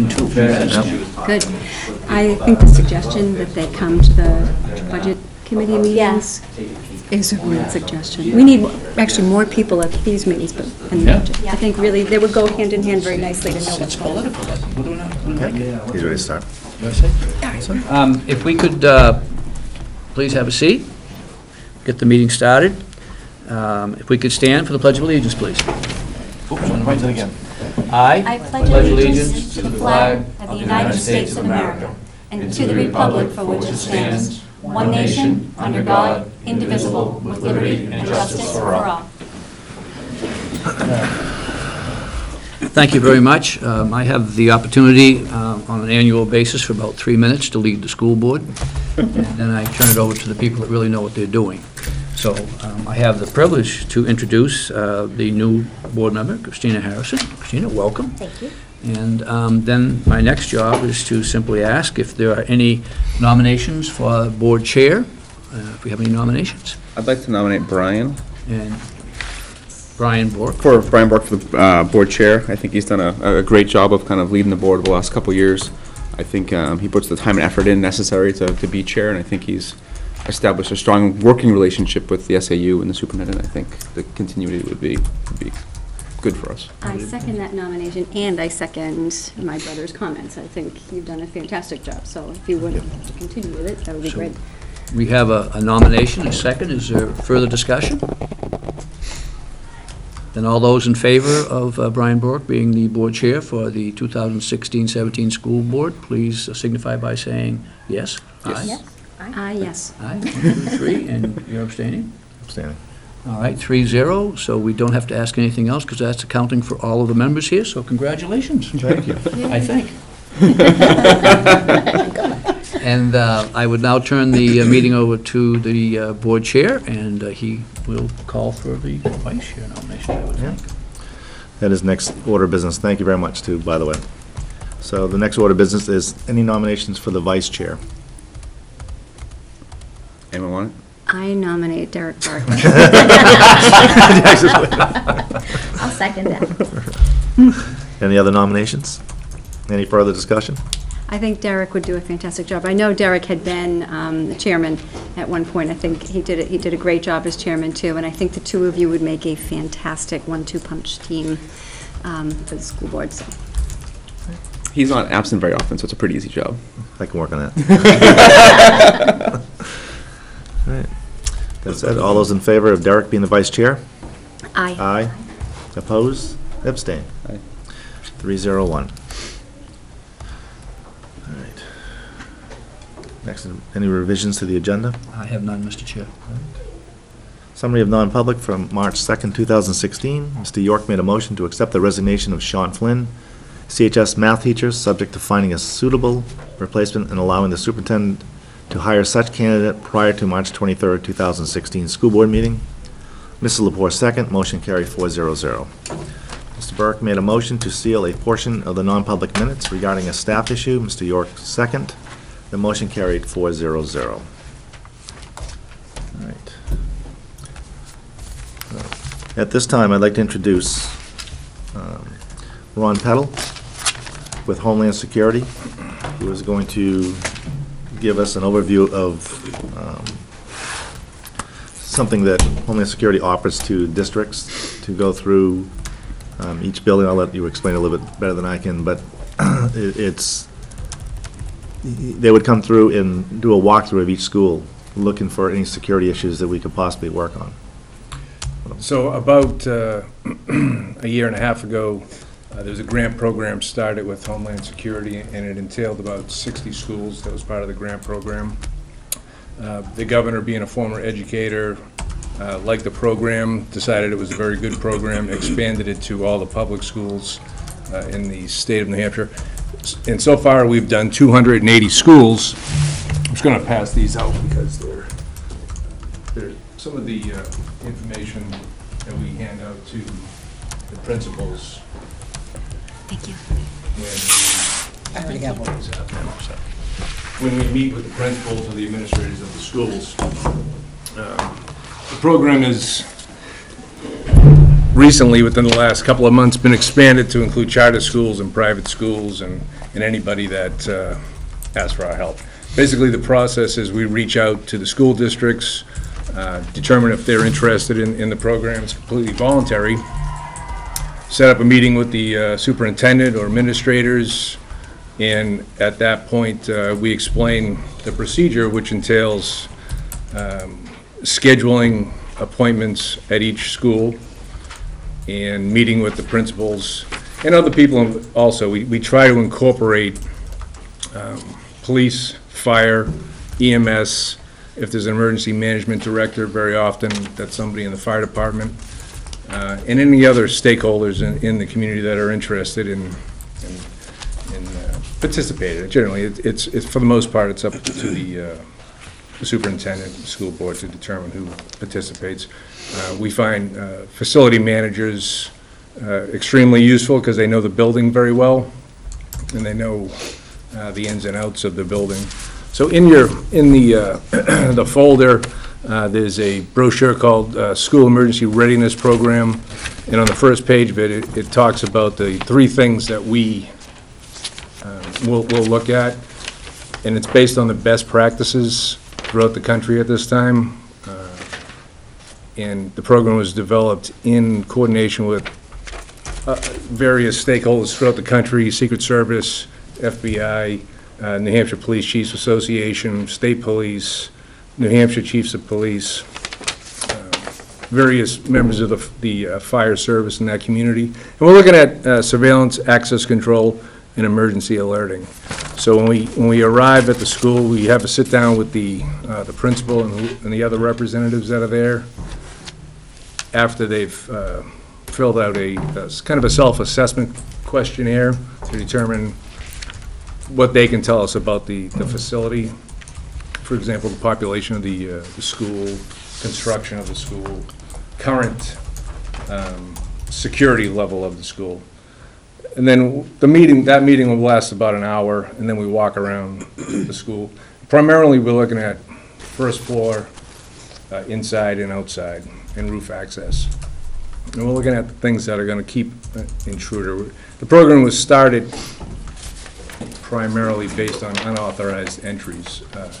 nomination too. Good. I think the suggestion that they come to the budget committee meetings is a good suggestion. We need actually more people at these meetings, but, and Yeah. budget. I think really, they would go hand in hand very nicely to know what's It's going on. political. What do I- what do I like? He's ready to start. Um, If we could uh, please have a seat, get the meeting started. Um, If we could stand for the Pledge of Allegiance, please. Oops, right to it again. I I pledge allegiance to the flag of the United States of America and to the republic for which it stands, one nation, under God, indivisible, with liberty and justice for all. Thank you very much. Um, I have the opportunity uh, on an annual basis for about three minutes to lead the school board, and then I turn it over to the people that really know what they're doing. So um, I have the privilege to introduce uh, the new board member, Christina Harrison. Christina, welcome. Thank you. And um, then my next job is to simply ask if there are any nominations for board chair, uh, if we have any nominations. I'd like to nominate Brian And Brian Bourque. for Brian Bourque for the uh, board chair. I think he's done a, a great job of kind of leading the board over the last couple years. I think um, he puts the time and effort in necessary to, to be chair, and I think he's established a strong working relationship with the SAU and the superintendent. I think the continuity would be, would be good for us. I second that nomination, and I second my brother's comments. I think you've done a fantastic job, so if you would like to continue with it, that would be So- great. We have a a nomination, a second. Is there further discussion? Then all those in favor of uh, Brian Bourque being the board chair for the 2016-17 school board, please signify by saying yes. Aye. Yes? Ah, yes. Aye, one, two, three, and you're abstaining? Outstanding. All right, three zero, so we don't have to ask anything else, because that's accounting for all of the members here, so congratulations. Thank you. I think. And uh, I would now turn the uh, meeting over to the uh, board chair, and uh, he will call for the vice chair nomination, I would think. That is next order of business. Thank you very much, too, by the way. So the next order of business is any nominations for the vice chair? Anyone want it? I nominate Derek Bartlett. I'll second that. Any other nominations? Any further discussion? I think Derek would do a fantastic job. I know Derek had been um, the chairman at one point. I think he did, it. he did a great job as chairman, too, and I think the two of you would make a fantastic one-two punch team um, for the school board, so. He's not absent very often, so it's a pretty easy job. I can work on that. All right. That said, all those in favor of Derek being the vice chair? Aye. Aye. Oppose? Abstain? Aye. Three zero one. All right. Next, any revisions to the agenda? I have none, Mr. Chair. Summary of non-public from March 2nd, 2016. Mr. York made a motion to accept the resignation of Sean Flynn, CHS math teacher, subject to finding a suitable replacement and allowing the superintendent to hire such candidate prior to March 23rd, 2016 school board meeting. Mrs. Lepore second, motion carried 400. Mr. Bourque made a motion to seal a portion of the non-public minutes regarding a staff issue. Mr. York second. The motion carried 400. All right. At this time, I'd like to introduce um, Ron Peddle with Homeland Security, who is going to give us an overview of um, something that Homeland Security offers to districts to go through um, each building. I'll let you explain a little bit better than I can, but it- it's, they would come through and do a walkthrough of each school, looking for any security issues that we could possibly work on. So about uh, a year and a half ago, uh, there was a grant program started with Homeland Security, and it entailed about 60 schools. That was part of the grant program. Uh, The governor, being a former educator, uh, liked the program, decided it was a very good program, expanded it to all the public schools uh, in the state of New Hampshire. And so far, we've done 280 schools. I'm just going to pass these out because they're there, some of the uh, information that we hand out to the principals Thank you. when when we meet with the principals or the administrators of the schools. Um, The program is recently, within the last couple of months, been expanded to include charter schools and private schools and, and anybody that uh, asks for our help. Basically, the process is we reach out to the school districts, uh, determine if they're interested in, in the program, it's completely voluntary. Set up a meeting with the uh, superintendent or administrators, and at that point, uh, we explain the procedure, which entails um, scheduling appointments at each school and meeting with the principals and other people also. We, we try to incorporate um, police, fire, EMS. If there's an emergency management director, very often that's somebody in the fire department. Uh, And any other stakeholders in, in the community that are interested in, in- in uh, participating. Generally, it- it's, it's, for the most part, it's up to the uh, the superintendent, the school board to determine who participates. Uh, We find uh, facility managers uh, extremely useful because they know the building very well, and they know uh, the ins and outs of the building. So in your, in the, uh, the folder, uh, there's a brochure called uh, School Emergency Readiness Program, and on the first page of it, it- it talks about the three things that we uh, will, will look at, and it's based on the best practices throughout the country at this time. Uh, And the program was developed in coordination with uh, various stakeholders throughout the country, Secret Service, FBI, uh, New Hampshire Police Chiefs Association, State Police, New Hampshire Chiefs of Police, uh, various members of the the uh, fire service in that community. And we're looking at uh, surveillance, access control, and emergency alerting. So when we, when we arrive at the school, we have a sit-down with the, uh, the principal and and the other representatives that are there. After they've uh, filled out a, s- kind of a self-assessment questionnaire to determine what they can tell us about the, the facility. For example, the population of the, uh, the school, construction of the school, current um, security level of the school. And then the meeting, that meeting will last about an hour, and then we walk around the school. Primarily, we're looking at first floor, uh, inside and outside, and roof access. And we're looking at the things that are gonna keep uh, intruder. The program was started primarily based on unauthorized entries, uh,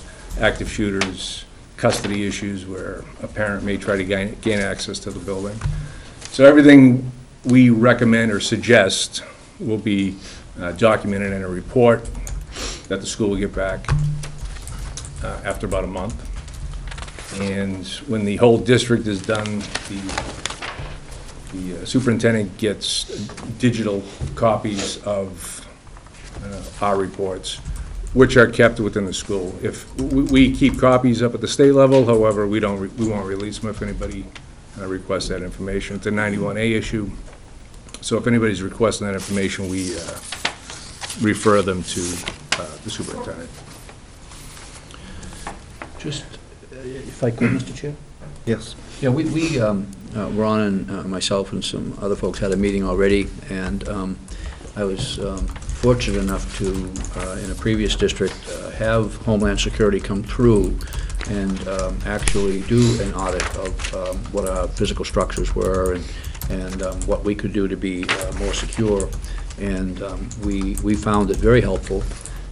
active shooters, custody issues where a parent may try to gain, gain access to the building. So everything we recommend or suggest will be uh, documented in a report that the school will get back uh, after about a month. And when the whole district is done, the the uh, superintendent gets digital copies of uh, our reports, which are kept within the school. If, we we keep copies up at the state level, however, we don't, re- we won't release them if anybody uh, requests that information. It's a 91A issue, so if anybody's requesting that information, we uh, refer them to uh, the superintendent. Just, uh, if I could, Mr. Chair? Yes. Yeah, we, we, um, uh, Ron and uh, myself and some other folks had a meeting already, and um, I was um, fortunate enough to, uh, in a previous district, uh, have Homeland Security come through and um, actually do an audit of um, what our physical structures were and, and um, what we could do to be uh, more secure. And um, we, we found it very helpful,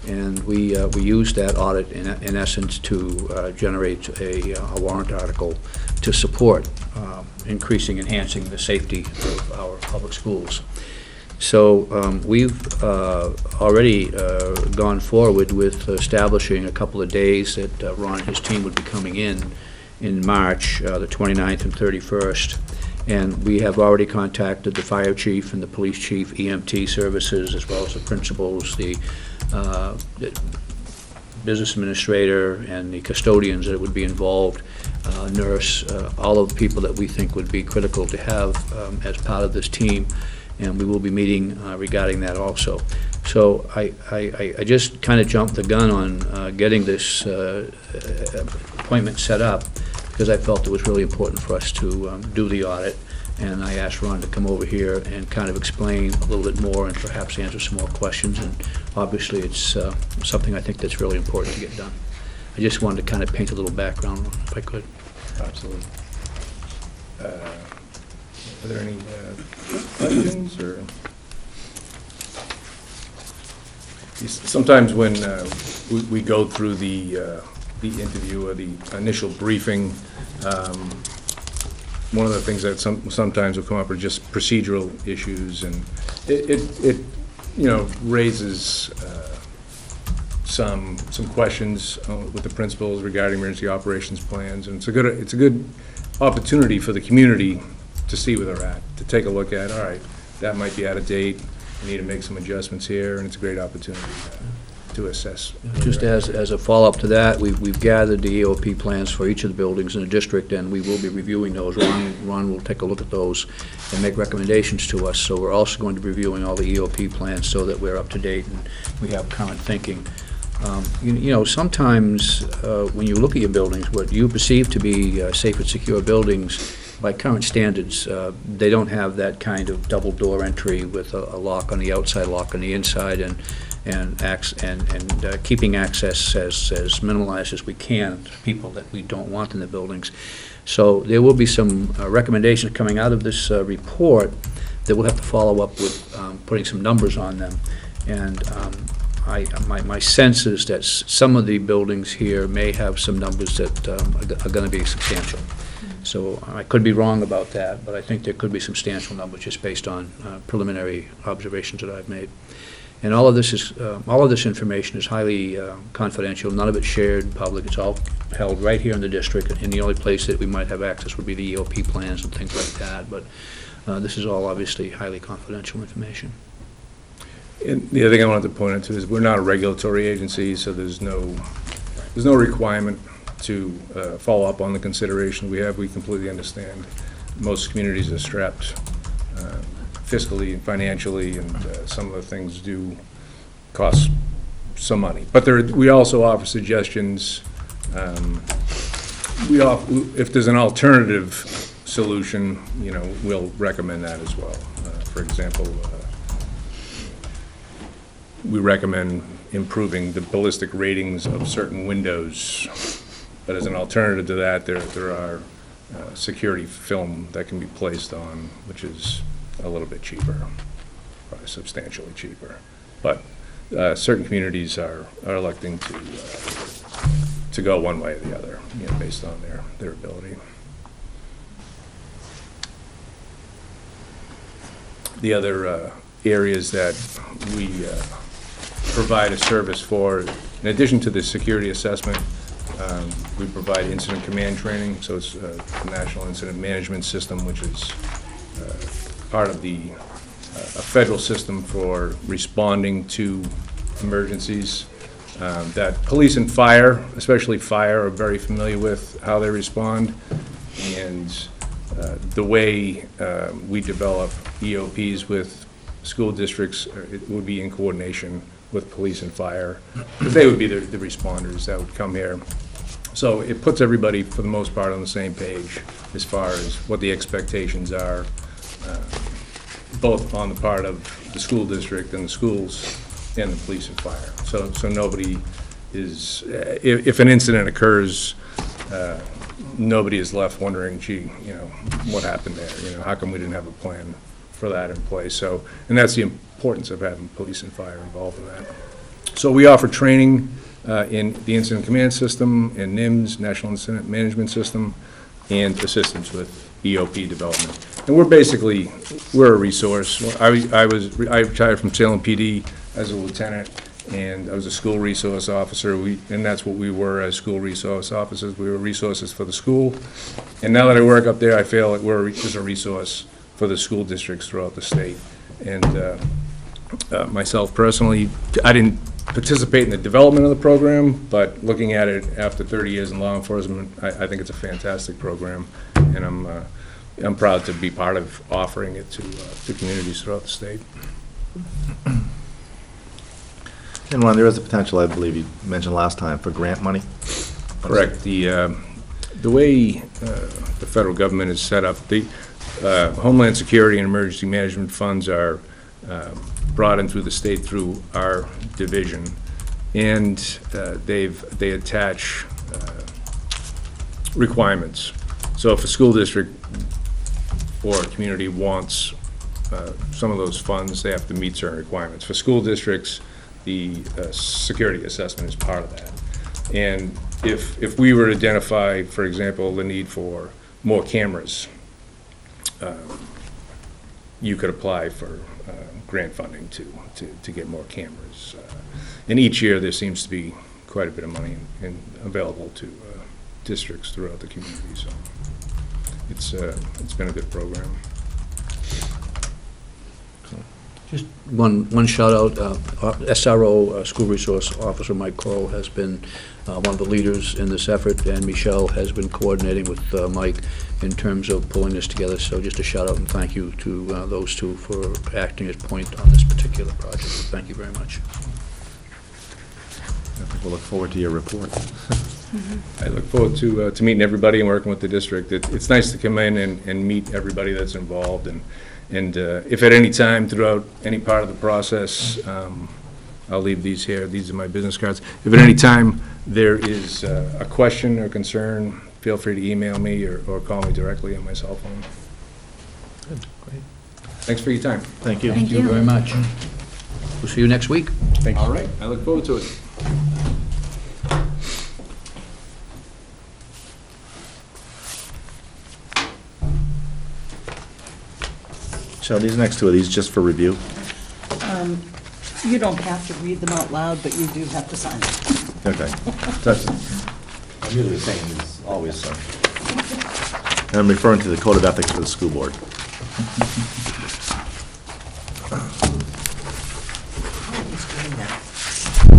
and we, uh, we used that audit in, in essence to uh, generate a uh, a warrant article to support um, increasing, enhancing the safety of our public schools. So um, we've uh, already uh, gone forward with establishing a couple of days that uh, Ron and his team would be coming in, in March, uh, the 29th and 31st. And we have already contacted the fire chief and the police chief, EMT services, as well as the principals, the uh, the business administrator, and the custodians that would be involved, uh, nurse, uh, all of the people that we think would be critical to have um, as part of this team, and we will be meeting uh, regarding that also. So I, I, I- just kind of jumped the gun on uh, getting this uh, uh, appointment set up, because I felt it was really important for us to um, do the audit, and I asked Ron to come over here and kind of explain a little bit more and perhaps answer some more questions, and obviously, it's uh, something I think that's really important to get done. I just wanted to kind of paint a little background, if I could. Absolutely. Uh, Are there any uh, questions, or? Sometimes when uh, we we go through the, uh, the interview or the initial briefing, um, one of the things that some, sometimes will come up are just procedural issues, and it, it, it, you know, raises uh, some, some questions uh, with the principals regarding emergency operations plans, and it's a good, it's a good opportunity for the community to see where they're at, to take a look at, all right, that might be out of date, we need to make some adjustments here, and it's a great opportunity to assess. Just as, as a follow-up to that, we've, we've gathered the EOP plans for each of the buildings in the district, and we will be reviewing those. Ron, Ron will take a look at those and make recommendations to us. So we're also going to be reviewing all the EOP plans so that we're up to date and we have current thinking. Um, You you know, sometimes, uh, when you look at your buildings, what you perceive to be uh, safe and secure buildings, by current standards, uh, they don't have that kind of double door entry with a a lock on the outside, lock on the inside, and, and and, and uh, keeping access as, as minimalized as we can to people that we don't want in the buildings. So there will be some uh, recommendations coming out of this uh, report that we'll have to follow up with um, putting some numbers on them. And um, I, my, my sense is that s- some of the buildings here may have some numbers that um, are going to be substantial. So I could be wrong about that, but I think there could be substantial numbers just based on uh, preliminary observations that I've made. And all of this is, uh, all of this information is highly uh, confidential, none of it's shared public, it's all held right here in the district, and the only place that we might have access would be the EOP plans and things like that, but uh, this is all obviously highly confidential information. And the other thing I wanted to point out too is we're not a regulatory agency, so there's no, there's no requirement to uh, follow up on the consideration we have. We completely understand. Most communities are strapped uh, fiscally and financially, and uh, some of the things do cost some money. But there, we also offer suggestions. um, We, off- if there's an alternative solution, you know, we'll recommend that as well. Uh, For example, uh, we recommend improving the ballistic ratings of certain windows. But as an alternative to that, there, there are uh, security film that can be placed on, which is a little bit cheaper, probably substantially cheaper. But uh, certain communities are, are electing to, uh, to go one way or the other, you know, based on their, their ability. The other uh, areas that we uh, provide a service for, in addition to the security assessment, um, we provide incident command training, so it's uh, the National Incident Management System, which is uh, part of the, uh, a federal system for responding to emergencies um, that police and fire, especially fire, are very familiar with how they respond. And uh, the way uh, we develop EOPs with school districts, uh, it would be in coordination with police and fire, they would be the the responders that would come here. So it puts everybody, for the most part, on the same page as far as what the expectations are, uh, both on the part of the school district and the schools and the police and fire. So, so nobody is, uh, if, if an incident occurs, uh, nobody is left wondering, gee, you know, what happened there? You know, how come we didn't have a plan for that in place? So, and that's the importance of having police and fire involved in that. So we offer training uh, in the Incident Command System, in NIMS, National Incident Management System, and assistance with EOP development. And we're basically, we're a resource. I I was, I retired from Salem PD as a lieutenant, and I was a school resource officer, We and that's what we were as school resource officers. We were resources for the school. And now that I work up there, I feel like we're just a resource for the school districts throughout the state. And uh, uh, myself personally, I didn't participate in the development of the program, but looking at it after 30 years in law enforcement, I, I think it's a fantastic program, and I'm, uh, I'm proud to be part of offering it to, uh, to communities throughout the state. And Ron, there is a potential, I believe you mentioned last time, for grant money? Correct. The, uh, the way uh, the federal government is set up, the uh, Homeland Security and Emergency Management Funds are uh, brought in through the state through our division, and uh, they've, they attach uh, requirements. So if a school district or a community wants uh, some of those funds, they have to meet certain requirements. For school districts, the uh, security assessment is part of that. And if, if we were to identify, for example, the need for more cameras, um, you could apply for uh, grant funding to, to, to get more cameras. Uh, And each year, there seems to be quite a bit of money in- in, available to uh, districts throughout the community, so it's, uh, it's been a good program. Just one, one shout out, uh, SRO, uh, School Resource Officer Mike Crowe has been uh, one of the leaders in this effort, and Michelle has been coordinating with uh, Mike in terms of pulling this together. So just a shout out and thank you to uh, those two for acting as point on this particular project. Thank you very much. I think We'll look forward to your report. I look forward to, uh, to meeting everybody and working with the district. It- It's nice to come in and, and meet everybody that's involved, and, and uh, if at any time throughout any part of the process, um, I'll leave these here, these are my business cards. If at any time there is uh, a question or concern, feel free to email me or, or call me directly on my cell phone. Good, Great. Thanks for your time. Thank you. Thank Thank you very much. We'll see you next week. All right, I look forward to it. Michelle, these next two, are these just for review? Um, You don't have to read them out loud, but you do have to sign them. Okay. That's, I'm usually saying this always, so. I'm referring to the code of ethics for the school board. Who's doing that?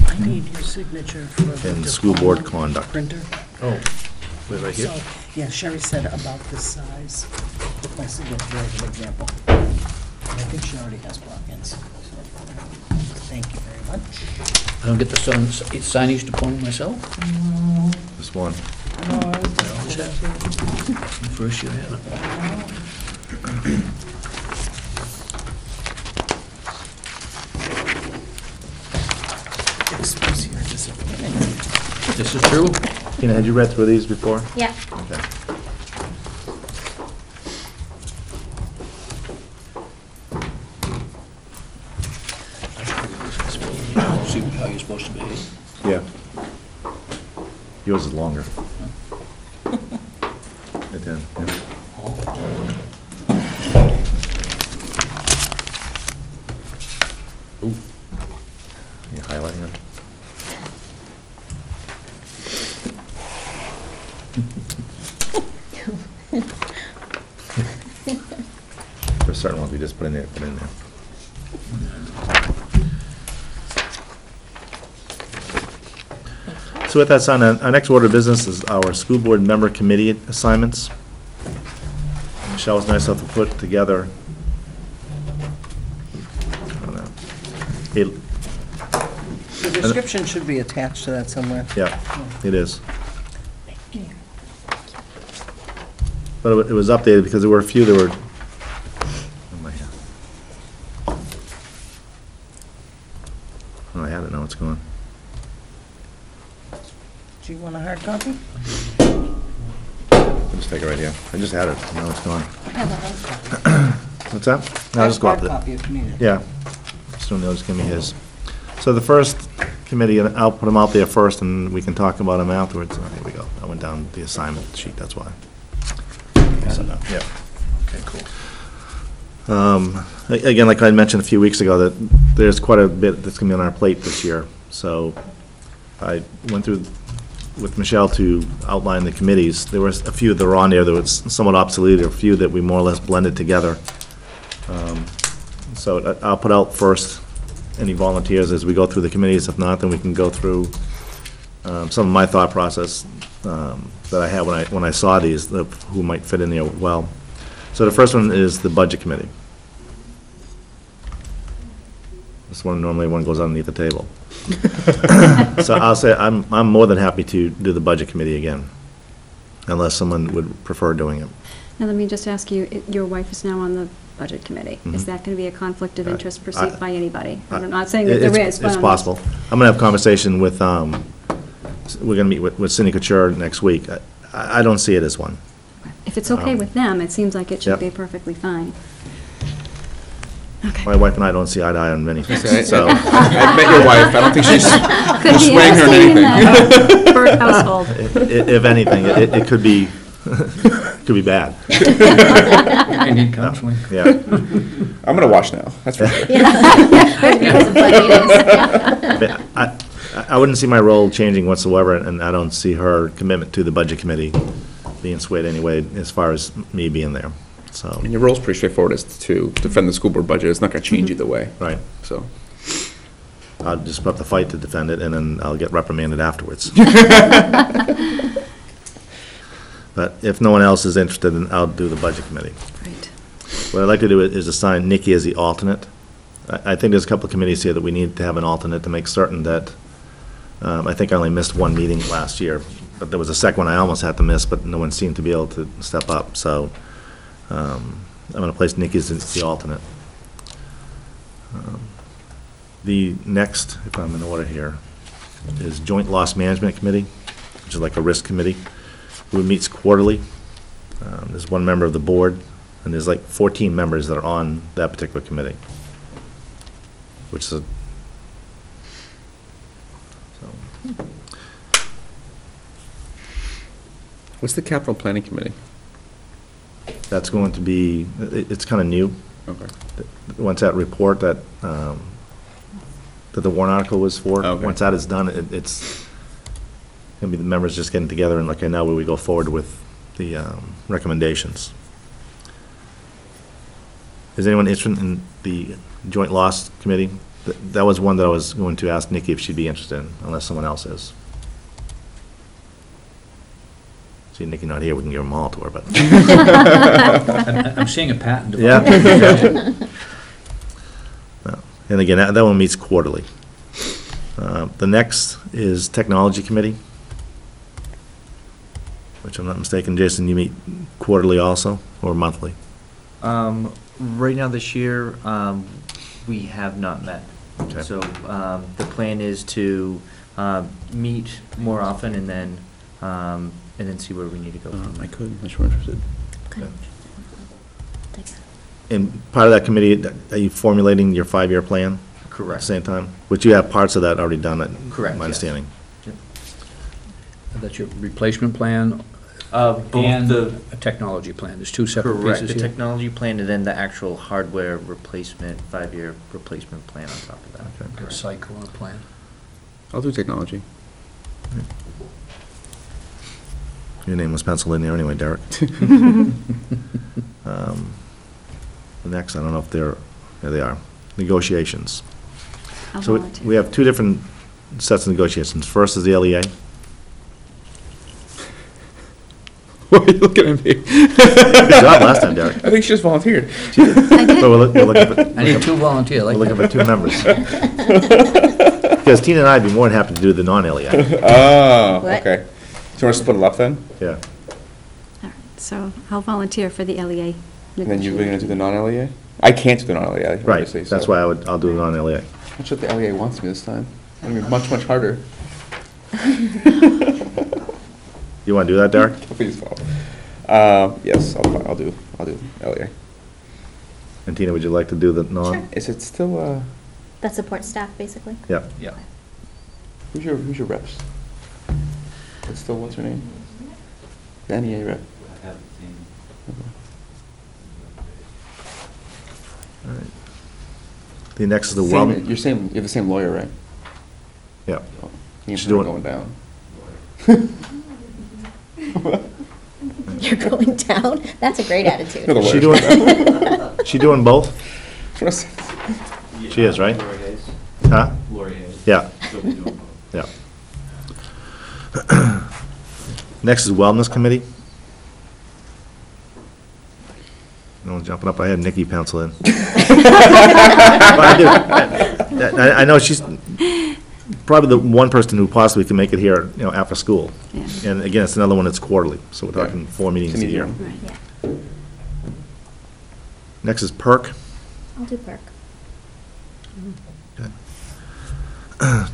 I need your signature for the... And school board conduct. Printer. Oh, wait, right here? So, yeah, Sherry said about this size, with my signature as an example. And I think she already has plugins. So, Thank you very much. I don't get to sign, sign each opponent myself? Just one. First you have it. Express your disappointment. This is true? Tina, had you read through these before? Yeah. Okay. See how you're supposed to behave. Yeah. Yours is longer. It did, yeah. Ooh. You highlighting it? There's certain ones we just put in there, put in there. So with that said, our our next order of business is our school board member committee assignments. Michelle was nice enough to put together. I don't know, a- The description should be attached to that somewhere. Yeah, it is. But it wa- it was updated because there were a few that were. oh, my God. Oh, I had it, now it's gone. Do you want a hard copy? I'll just take it right here. I just had it, now it's gone. I have a hard copy. What's that? I No, just a go up there. copy if you need it. Yeah. Soon they'll just give me his. So the first committee, and I'll put them out there first, and we can talk about them afterwards. Oh, Here we go. I went down the assignment sheet, that's why. So, no, Yeah. Okay, cool. Um, a- Again, like I mentioned a few weeks ago, that there's quite a bit that's going to be on our plate this year. So I went through with Michelle to outline the committees. There was a few that were on there that was somewhat obsolete, or a few that we more or less blended together. Um, So I- I'll put out first any volunteers as we go through the committees. If not, then we can go through um, some of my thought process um, that I had when I, when I saw these, who might fit in there well. So the first one is the Budget Committee. This one, normally one goes underneath the table. So I'll say, I'm, I'm more than happy to do the Budget Committee again, unless someone would prefer doing it. Now, let me just ask you, i- your wife is now on the Budget Committee. Is Mhm. that going to be a conflict of Uh, interest I- perceived by anybody? I'm not saying that It's- there is, but... It's I'm- possible. I'm gonna have a conversation with, um, we're gonna meet with with Cindy Couture next week. I- I, I don't see it as one. if it's okay Um, with them, it seems like it should Yep. be perfectly fine. My wife and I don't see eye to eye on many things, so. I've met your wife, I don't think she's Could be swaying her in interesting in anything. the Bourque household. i- i- If anything, it, it could be, could be bad, I need counseling. yeah. I'm gonna watch now, that's for sure. Because of what it is. But I, I wouldn't see my role changing whatsoever, and I don't see her commitment to the budget committee being swayed anyway as far as me being there, so, And your role's pretty straightforward, is to defend the school board budget, it's not gonna change either way, right. so. I'll just put up the fight to defend it, and then I'll get reprimanded afterwards. But if no one else is interested, then I'll do the budget committee. Right. What I'd like to do is assign Nikki as the alternate. I, I think there's a couple of committees here that we need to have an alternate to make certain that, um, I think I only missed one meeting last year, but there was a second one I almost had to miss, but no one seemed to be able to step up, so, um, I'm gonna place Nikki as the alternate. Um, The next, if I'm in order here, is Joint Loss Management Committee, which is like a risk committee, who meets quarterly. Um, There's one member of the board, and there's like 14 members that are on that particular committee, which is a, so, What's the capital planning committee? That's going to be, it- it's kind of new. Okay. Once that report that, um, that the warrant article was for, Okay. once that is done, it- it's going to be the members just getting together and like I know where we go forward with the um, recommendations. Is anyone interested in the joint loss committee? Th- That was one that I was going to ask Nikki if she'd be interested in, unless someone else is. See, Nikki not here, we can give them all to her, but. I'm I'm seeing a patent. Yeah. No. And again, that, that one meets quarterly. Uh, The next is Technology Committee, which I'm not mistaken, Jason, you meet quarterly also, or monthly? Um, right now this year, um, we have not met. Okay. So, um, the plan is to, um, meet more often and then, um, and then see where we need to go. Um, I could, unless you're interested. And part of that committee, are you formulating your five-year plan at the Correct. same time? Which you have parts of that already done, at Correct, my yes. understanding. That's your replacement plan Uh, both and the, a technology plan. There's two separate correct, pieces the here. technology plan and then the actual hardware replacement, five-year replacement plan on top of that. Or a cycle and a plan. I'll do technology. Your name was penciled in there anyway, Derek. Um, The next, I don't know if they're, there they are, negotiations. I'll So we- volunteer. we have two different sets of negotiations. First is the LEA. Why are you looking at me? Good job last time, Derek. I think she just volunteered. But we're look- we're looking for- I need two volunteers, We're like looking for two members. Because Tina and I'd be more than happy to do the non-LEA. Oh, What? okay. So you want to split it up then? Yeah. All right, So I'll volunteer for the LEA. And then you're gonna do the non-LEA? I can't do the non-LEA, Right, obviously, that's so- why I would, I'll do the non-LEA. That's what the LEA wants me this time. I mean, much, much harder. You want to do that, Derek? Please follow. Uh, yes, I'll, I'll do, I'll do LEA. And Tina, would you like to do the non? Is it still, uh, That support staff, basically. Yeah. Yeah. who's your, who's your reps? It's still, what's her name? The NEA rep. All right. The next is the Same- well. You're same, you have the same lawyer, right? Yeah. Oh, you're She's doing- going down. You're going down? That's a great attitude. You're She doing, she doing both? Trust- She is, right? Huh? Yeah. Yeah. Next is Wellness Committee. No one's jumping up. I had Nikki pencil in. Well, I do. I, I know she's probably the one person who possibly can make it here, you know, after school. Yeah. And again, it's another one that's quarterly, so we're talking four meetings a year. Right. Yeah, Next is Perk. I'll do perk.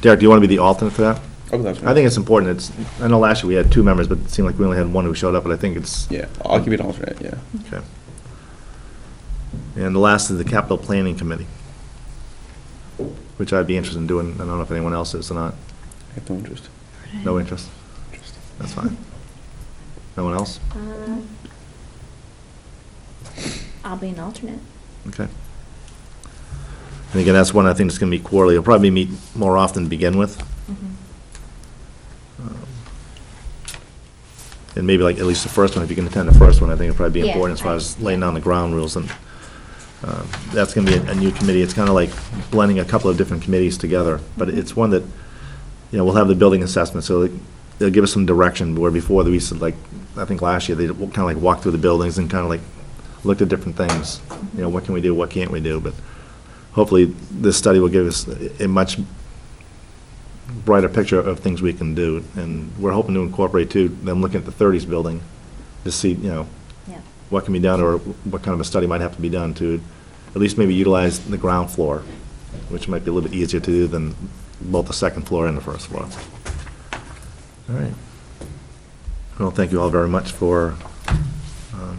Derek, do you want to be the alternate for that? That's I think it's important, it's, I know last year we had two members, but it seemed like we only had one who showed up, but I think it's, Yeah, I'll give you an alternate, yeah. okay. And the last is the capital planning committee, which I'd be interested in doing, I don't know if anyone else is or not. I have no interest. No interest? That's fine. No one else? Uh, I'll be an alternate. Okay. And again, that's one I think that's gonna be quarterly, it'll probably meet more often to begin with. Um, And maybe like, at least the first one, if you can attend the first one, I think it'll probably be Yeah, important as far as laying down the ground rules, and um, that's gonna be a a new committee, it's kinda like blending a couple of different committees together, but it's one that, you know, we'll have the building assessment, so it- it'll give us some direction, where before, we to, like, I think last year, they kinda like walked through the buildings and kinda like looked at different things, you know, what can we do, what can't we do, but hopefully, this study will give us a much brighter picture of things we can do, and we're hoping to incorporate too, them looking at the thirties building, to see, you know, Yeah. what can be done, or what kind of a study might have to be done to at least maybe utilize the ground floor, which might be a little bit easier to do than both the second floor and the first floor. All right. Well, thank you all very much for um,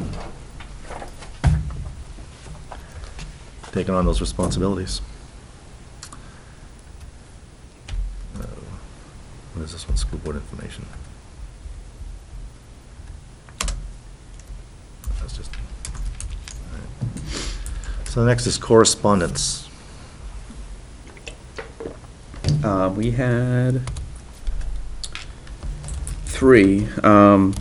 taking on those responsibilities. What is this one, school board information? That's just. So next is correspondence. Uh, we had three. Um,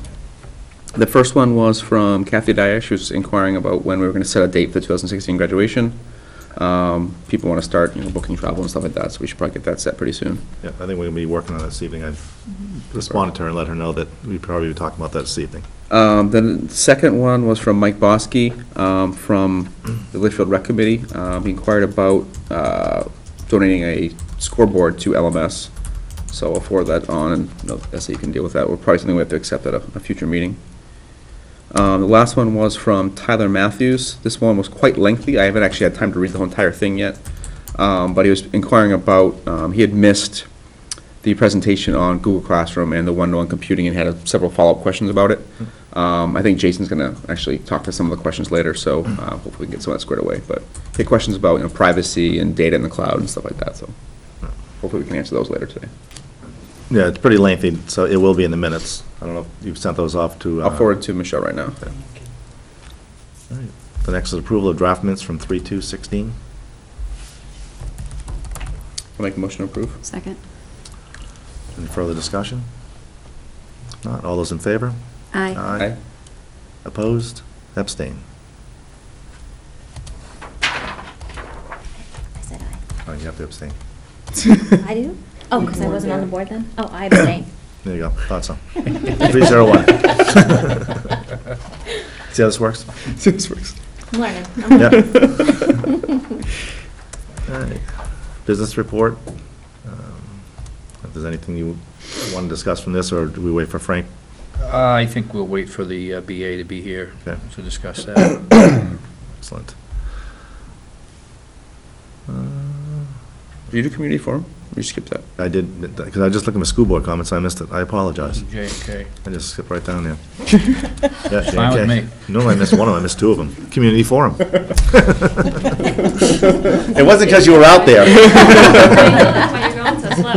the first one was from Kathy Dyer. She was inquiring about when we were going to set a date for the 2016 graduation. Um, people want to start, you know, booking travel and stuff like that, so we should probably get that set pretty soon. Yeah, I think we're gonna be working on that this evening. I responded to her and let her know that we'd probably be talking about that this evening. Um, the second one was from Mike Bosky, um, from the Litchfield Rec Committee. Um, he inquired about, uh, donating a scoreboard to LMS. So I'll forward that on, and, you know, you can deal with that. We're probably something we have to accept at a, a future meeting. Um, the last one was from Tyler Matthews. This one was quite lengthy. I haven't actually had time to read the whole entire thing yet. Um, but he was inquiring about, um, he had missed the presentation on Google Classroom and the one-to-one computing and had uh, several follow-up questions about it. Um, I think Jason's gonna actually talk to some of the questions later, so, uh, hopefully we can get some of that squared away. But he had questions about, you know, privacy and data in the cloud and stuff like that, so hopefully we can answer those later today. Yeah, it's pretty lengthy, so it will be in the minutes. I don't know if you've sent those off to. I'll uh, forward to Michelle right now. All right. The next is approval of draft minutes from three two sixteen. I'll make a motion to approve. Second. Any further discussion? If Not, all those in favor? Aye. Aye. Opposed? Abstain. I said aye. Oh, you have to abstain. I do? Oh, because I wasn't on the board then? Oh, I abstain. There you go, thought so. Three zero one. See how this works? This works. I'm learning. Yeah. All right. Business report. Um, If there's anything you want to discuss from this, or do we wait for Frank? Uh, I think we'll wait for the uh, BA to be here Okay. to discuss that. Excellent. Uh, Did you do community forum? Or you skipped that? I did, because I just looked at my school board comments, I missed it, I apologize. J and K. I just skipped right down there. Yeah, Fine with JK. me. No, I missed one of them, I missed two of them. Community forum. It wasn't because you were out there. That's why you're going so slow.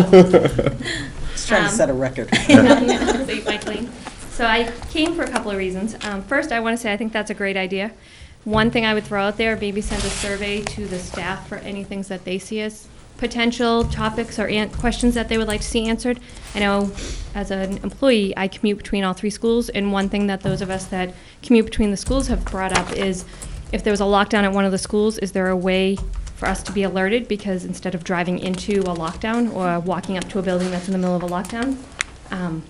Just trying to Um, set a record. Save my clean. So I came for a couple of reasons. Um, First, I want to say I think that's a great idea. One thing I would throw out there, maybe send a survey to the staff for any things that they see as potential topics or an- questions that they would like to see answered. I know, as an employee, I commute between all three schools, and one thing that those of us that commute between the schools have brought up is, if there was a lockdown at one of the schools, is there a way for us to be alerted? Because instead of driving into a lockdown or walking up to a building that's in the middle of a lockdown, um,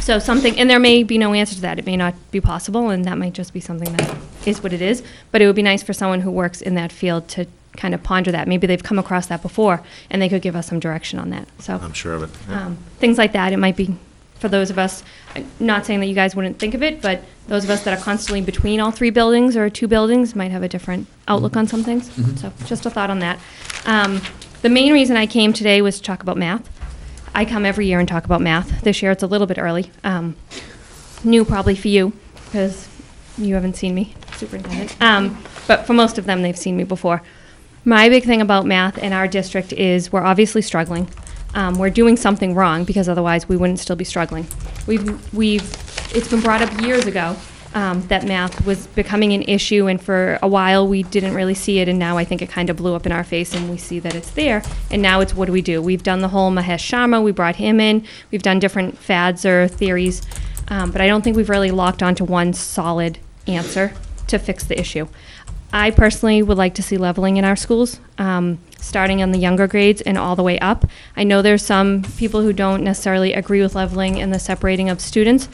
so something, and there may be no answer to that. It may not be possible, and that might just be something that is what it is. But it would be nice for someone who works in that field to kind of ponder that. Maybe they've come across that before, and they could give us some direction on that. So I'm sure of it. yeah. um, things like that. It might be for those of us, uh, not saying that you guys wouldn't think of it, but those of us that are constantly between all three buildings or two buildings might have a different outlook on some things. So just a thought on that. Um, the main reason I came today was to talk about math. I come every year and talk about math. This year it's a little bit early. Um, new probably for you, because you haven't seen me, superintendent. Um, but for most of them, they've seen me before. My big thing about math in our district is we're obviously struggling. Um, we're doing something wrong because otherwise we wouldn't still be struggling. We've, we've, it's been brought up years ago um, that math was becoming an issue, and for a while we didn't really see it, and now I think it kind of blew up in our face, and we see that it's there. And now it's what do we do? We've done the whole Mahesh Sharma, we brought him in, we've done different fads or theories, um, but I don't think we've really locked onto one solid answer to fix the issue. I personally would like to see leveling in our schools, um, starting in the younger grades and all the way up. I know there's some people who don't necessarily agree with leveling and the separating of students.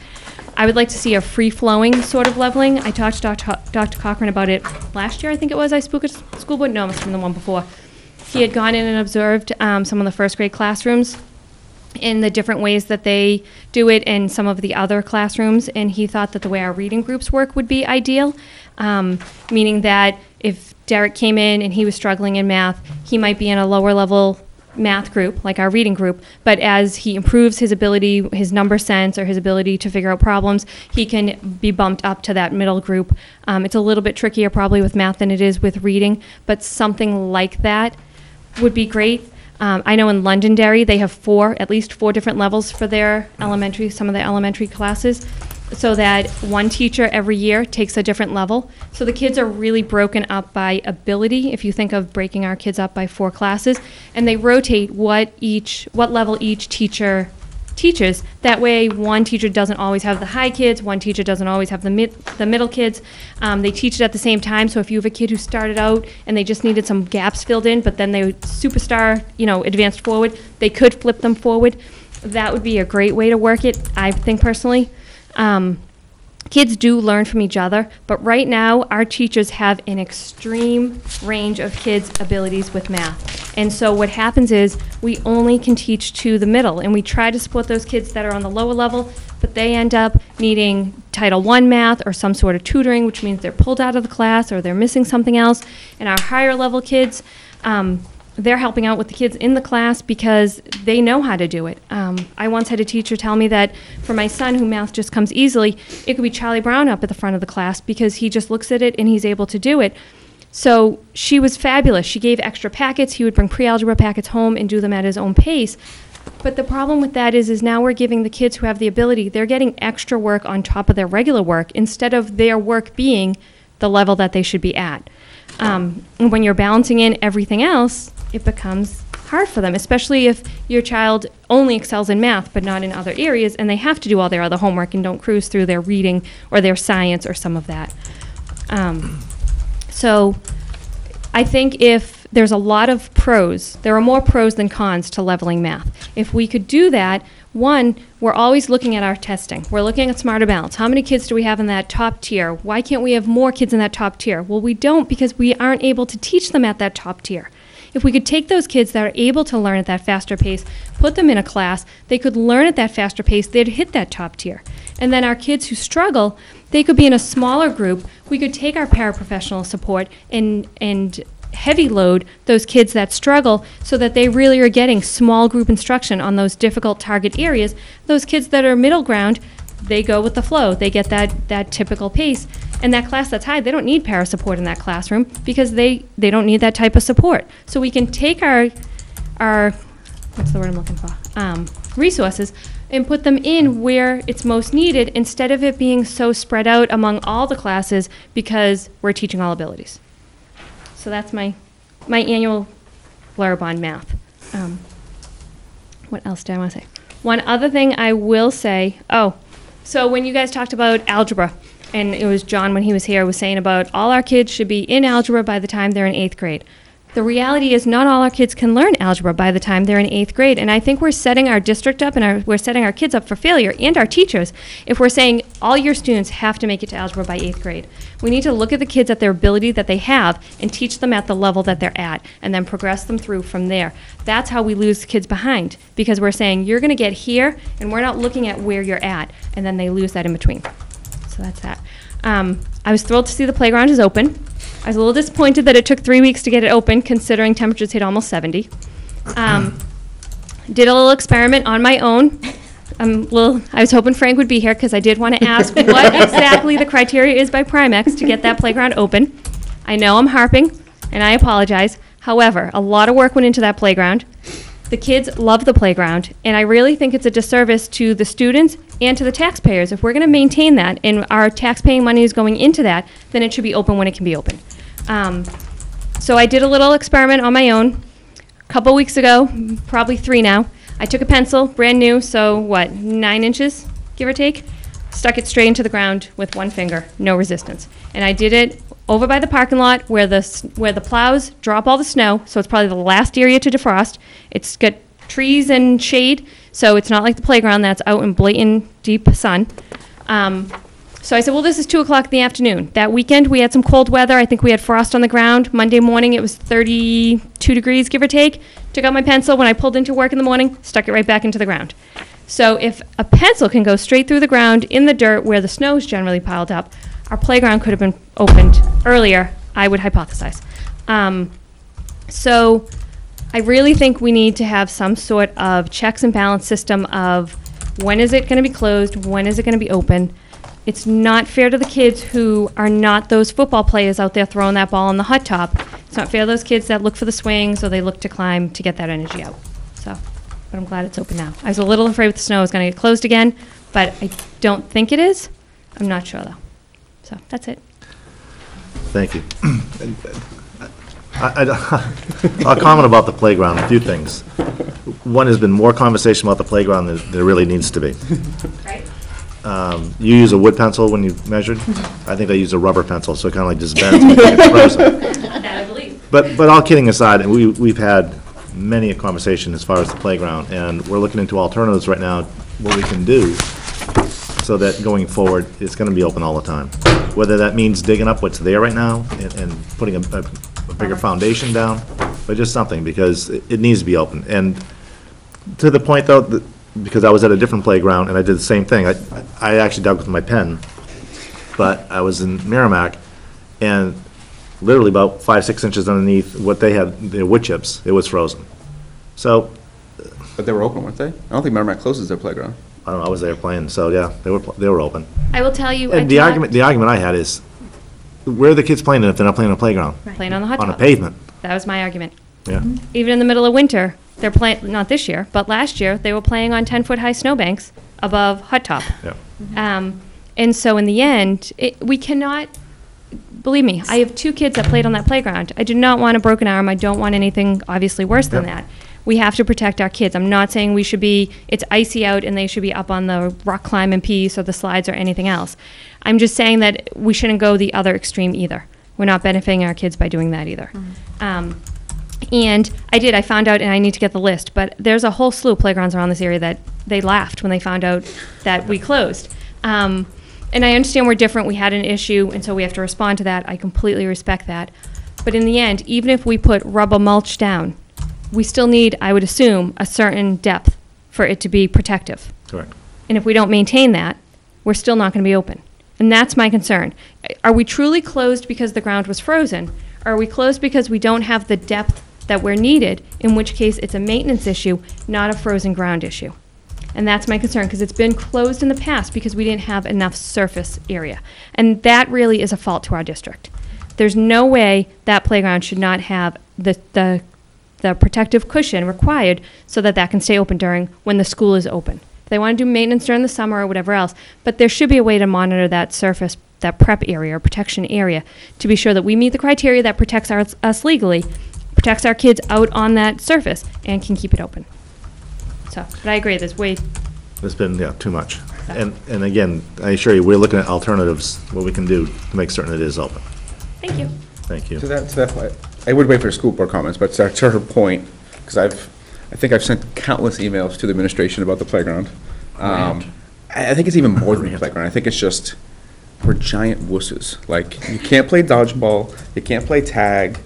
I would like to see a free-flowing sort of leveling. I talked to Dr. Dr. Cochran about it last year, I think it was, I spoke at school board, no, it must have been the one before. He had gone in and observed um, some of the first grade classrooms in the different ways that they do it in some of the other classrooms, and he thought that the way our reading groups work would be ideal, um, meaning that if Derek came in and he was struggling in math, he might be in a lower level math group, like our reading group, but as he improves his ability, his number sense, or his ability to figure out problems, he can be bumped up to that middle group. Um, it's a little bit trickier probably with math than it is with reading, but something like that would be great. Um, I know in Londonderry, they have four, at least four different levels for their elementary, some of the elementary classes, so that one teacher every year takes a different level. So the kids are really broken up by ability, if you think of breaking our kids up by four classes, and they rotate what each, what level each teacher teaches. That way, one teacher doesn't always have the high kids, one teacher doesn't always have the mid, the middle kids. Um, they teach it at the same time. So if you have a kid who started out and they just needed some gaps filled in, but then they superstar, you know, advanced forward, they could flip them forward. That would be a great way to work it, I think personally. Um, kids do learn from each other, but right now our teachers have an extreme range of kids' abilities with math. And so what happens is we only can teach to the middle, and we try to support those kids that are on the lower level, but they end up needing Title I math or some sort of tutoring, which means they're pulled out of the class or they're missing something else. And our higher level kids, um, they're helping out with the kids in the class because they know how to do it. Um, I once had a teacher tell me that for my son, who math just comes easily, it could be Charlie Brown up at the front of the class because he just looks at it and he's able to do it. So she was fabulous. She gave extra packets. He would bring pre-algebra packets home and do them at his own pace. But the problem with that is, is now we're giving the kids who have the ability, they're getting extra work on top of their regular work instead of their work being the level that they should be at. Um, when you're balancing in everything else, it becomes hard for them, especially if your child only excels in math but not in other areas, and they have to do all their other homework and don't cruise through their reading or their science or some of that. Um, so I think if there's a lot of pros, there are more pros than cons to leveling math. If we could do that, one, we're always looking at our testing. We're looking at Smarter Balance. How many kids do we have in that top tier? Why can't we have more kids in that top tier? Well, we don't because we aren't able to teach them at that top tier. If we could take those kids that are able to learn at that faster pace, put them in a class, they could learn at that faster pace, they'd hit that top tier. And then our kids who struggle, they could be in a smaller group. We could take our paraprofessional support and, and heavy load those kids that struggle so that they really are getting small group instruction on those difficult target areas. Those kids that are middle ground, they go with the flow. They get that, that typical pace. And that class that's high, they don't need para support in that classroom because they, they don't need that type of support. So we can take our, our what's the word I'm looking for? Um, resources and put them in where it's most needed instead of it being so spread out among all the classes because we're teaching all abilities. So that's my, my annual blurb on math. Um, what else do I want to say? One other thing I will say, oh, so when you guys talked about algebra, and it was John when he was here was saying about all our kids should be in algebra by the time they're in eighth grade. The reality is not all our kids can learn algebra by the time they're in eighth grade, and I think we're setting our district up and our, we're setting our kids up for failure and our teachers if we're saying all your students have to make it to algebra by eighth grade. We need to look at the kids at their ability that they have and teach them at the level that they're at, and then progress them through from there. That's how we lose kids behind because we're saying you're going to get here, and we're not looking at where you're at, and then they lose that in between. So that's that. Um, I was thrilled to see the playground is open. I was a little disappointed that it took three weeks to get it open, considering temperatures hit almost 70. Um, did a little experiment on my own. Um, well, I was hoping Frank would be here because I did want to ask what exactly the criteria is by Primex to get that playground open. I know I'm harping, and I apologize. However, a lot of work went into that playground. The kids love the playground, and I really think it's a disservice to the students and to the taxpayers. If we're going to maintain that and our taxpaying money is going into that, then it should be open when it can be open. Um, so I did a little experiment on my own a couple weeks ago, probably three now. I took a pencil, brand new, so what, nine inches, give or take? Stuck it straight into the ground with one finger, no resistance. And I did it over by the parking lot where the, where the plows drop all the snow, so it's probably the last area to defrost. It's got trees and shade, so it's not like the playground that's out in blatant deep sun. Um, so I said, well, this is two o'clock in the afternoon. That weekend, we had some cold weather. I think we had frost on the ground. Monday morning, it was 32 degrees, give or take. Took out my pencil. When I pulled into work in the morning, stuck it right back into the ground. So if a pencil can go straight through the ground in the dirt where the snow is generally piled up, our playground could have been opened earlier, I would hypothesize. Um, so I really think we need to have some sort of checks and balance system of when is it going to be closed, when is it going to be open. It's not fair to the kids who are not those football players out there throwing that ball on the hot top. It's not fair to those kids that look for the swings or they look to climb to get that energy out. So, but I'm glad it's open now. I was a little afraid the snow was going to get closed again, but I don't think it is. I'm not sure though. So that's it. Thank you. I- I- I'll comment about the playground, a few things. One, has been more conversation about the playground than there really needs to be. Right? Um, You use a wood pencil when you measured? I think I use a rubber pencil, so it kind of like just bends when it frozen. That I believe. But, but all kidding aside, and we, we've had many a conversation as far as the playground, and we're looking into alternatives right now, what we can do, so that going forward, it's gonna be open all the time. Whether that means digging up what's there right now and, and putting a, a a bigger foundation down, but just something, because it, it needs to be open. And to the point though, that, because I was at a different playground and I did the same thing, I, I actually dug with my pen, but I was in Merrimack, and literally about five, six inches underneath what they had, their wood chips, it was frozen. So, But they were open, weren't they? I don't think Merrimack closes their playground. I don't know, I was there playing, so yeah, they were, pl- they were open. I will tell you. I And the not- argument, the argument I had is, where are the kids playing if they're not playing on a playground? Playing on the hot On a pavement, That was my argument. yeah. Even in the middle of winter, they're playing, not this year, but last year, they were playing on 10-foot-high snowbanks above hot top. Yeah. Um, and so in the end, it, we cannot, believe me, I have two kids that played on that playground. I do not want a broken arm. I don't want anything obviously worse than that. We have to protect our kids. I'm not saying we should be, it's icy out and they should be up on the rock climbing piece or the slides or anything else. I'm just saying that we shouldn't go the other extreme either. We're not benefiting our kids by doing that either. Um, and I did, I found out, and I need to get the list, but there's a whole slew of playgrounds around this area that they laughed when they found out that we closed. Um, and I understand we're different, we had an issue, and so we have to respond to that. I completely respect that. But in the end, even if we put rubber mulch down, we still need, I would assume, a certain depth for it to be protective. Correct. And if we don't maintain that, we're still not going to be open. And that's my concern. Are we truly closed because the ground was frozen? Are we closed because we don't have the depth that we're needed, in which case it's a maintenance issue, not a frozen ground issue? And that's my concern, because it's been closed in the past because we didn't have enough surface area. And that really is a fault to our district. There's no way that playground should not have the, the, the protective cushion required so that that can stay open during, when the school is open. If they want to do maintenance during the summer or whatever else, but there should be a way to monitor that surface, that prep area or protection area to be sure that we meet the criteria that protects our, us legally, protects our kids out on that surface, and can keep it open. So, but I agree, there's way, It's been, yeah, too much. And, and again, I assure you, we're looking at alternatives, what we can do to make certain it is open. thank you. Thank you. To that, to that point, I would wait for school board comments, but to to her point, because I've, I think I've sent countless emails to the administration about the playground. Um, I, I think it's even more than the playground. I think it's just, we're giant wusses. Like, you can't play dodgeball, you can't play tag,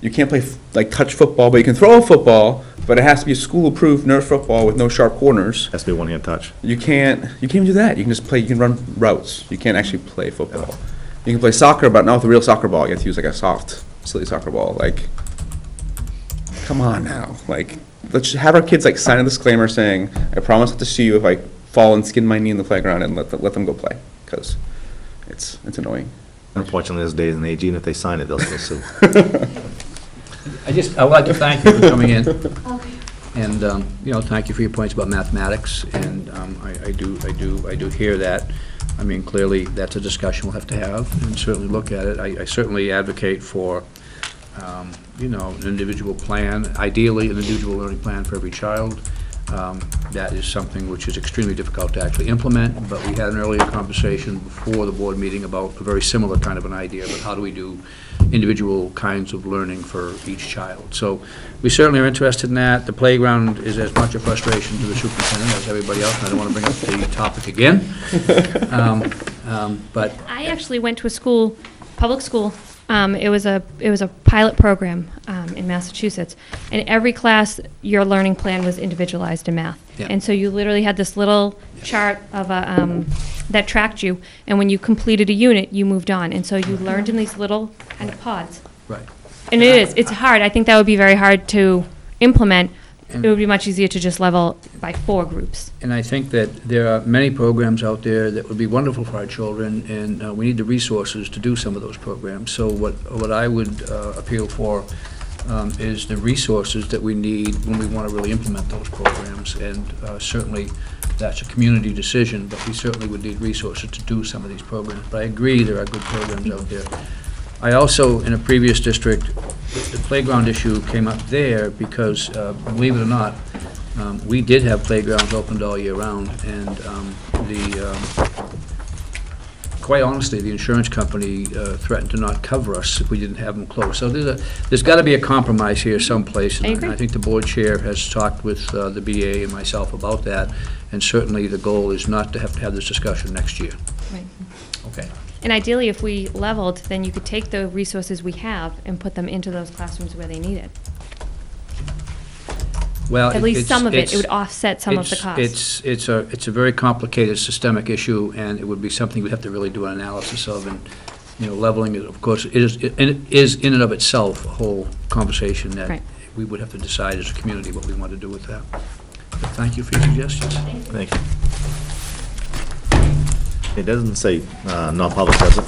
you can't play, f- like, touch football, but you can throw a football, but it has to be a school-approved Nerf football with no sharp corners. Has to be one-hand touch. You can't, you can't even do that. You can just play, you can run routes. You can't actually play football. You can play soccer, but not with a real soccer ball. You have to use like a soft, silly soccer ball. Like, come on now. Like, let's have our kids like sign a disclaimer saying, I promise not to sue you if I fall and skin my knee in the playground and let, the- let them go play, because it's, it's annoying. Unfortunately, this day and age, even if they sign it, they'll still sue. I just, I'd like to thank you for coming in. And, um, you know, thank you for your points about mathematics, and um, I I do, I do, I do hear that. I mean, clearly, that's a discussion we'll have to have, and certainly look at it. I I certainly advocate for, um, you know, an individual plan, ideally, an individual learning plan for every child. Um, That is something which is extremely difficult to actually implement, but we had an earlier conversation before the board meeting about a very similar kind of an idea, but how do we do individual kinds of learning for each child? So we certainly are interested in that. The playground is as much a frustration to the superintendent as everybody else, and I don't want to bring up the topic again. Um, um, But I actually went to a school, public school. Um, it was a it was a pilot program um, in Massachusetts, and every class your learning plan was individualized in math. Yeah. And so you literally had this little chart of a um, that tracked you, and when you completed a unit, you moved on, and so you learned in these little kind of pods. Right. And it is it's hard. I think that would be very hard to implement. It would be much easier to just level by four groups. And I think that there are many programs out there that would be wonderful for our children, and uh, we need the resources to do some of those programs. So what, what I would uh, appeal for um, is the resources that we need when we want to really implement those programs. And uh, certainly, that's a community decision, but we certainly would need resources to do some of these programs. But I agree, there are good programs out there. I also, in a previous district, the playground issue came up there because, uh, believe it or not, um, we did have playgrounds opened all year round, and um, the, um, quite honestly, the insurance company uh, threatened to not cover us if we didn't have them closed. So there's a, there's got to be a compromise here someplace. and I agree. I think the board chair has talked with uh, the BA and myself about that, and certainly the goal is not to have to have this discussion next year. Right. Okay. And ideally, if we leveled, then you could take the resources we have and put them into those classrooms where they need it. Well, At it- least it's- some of it, it it's- would offset some of the It's- cost. It's, it's a, it's a very complicated systemic issue, and it would be something we'd have to really do an analysis of, and, you know, leveling it, of course, it is, and it is in and of itself a whole conversation that Right. we would have to decide as a community what we want to do with that. But Thank you for your suggestions. Thank you. It doesn't say uh, non-public, does it?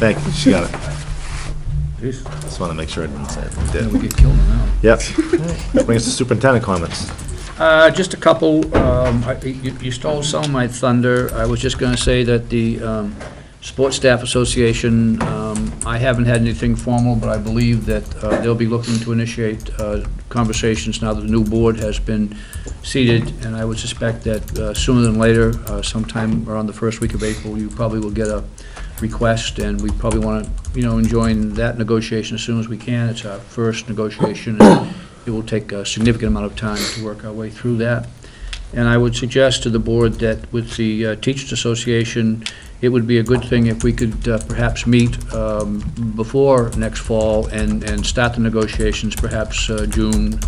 Thank you, she got it. Just want to make sure I didn't say it. We We did. get killed now. Yep. That brings us to superintendent comments. Uh, Just a couple, um, I- you you stole some of my thunder. I was just going to say that the um, Support Staff Association, um, I haven't had anything formal, but I believe that uh, they'll be looking to initiate uh, conversations now that the new board has been seated, and I would suspect that uh, sooner than later, uh, sometime around the first week of April, you probably will get a request, and we probably want to, you know, join that negotiation as soon as we can. It's our first negotiation, and it will take a significant amount of time to work our way through that. And I would suggest to the board that with the uh, Teachers Association, it would be a good thing if we could uh, perhaps meet um, before next fall and, and start the negotiations perhaps uh, June,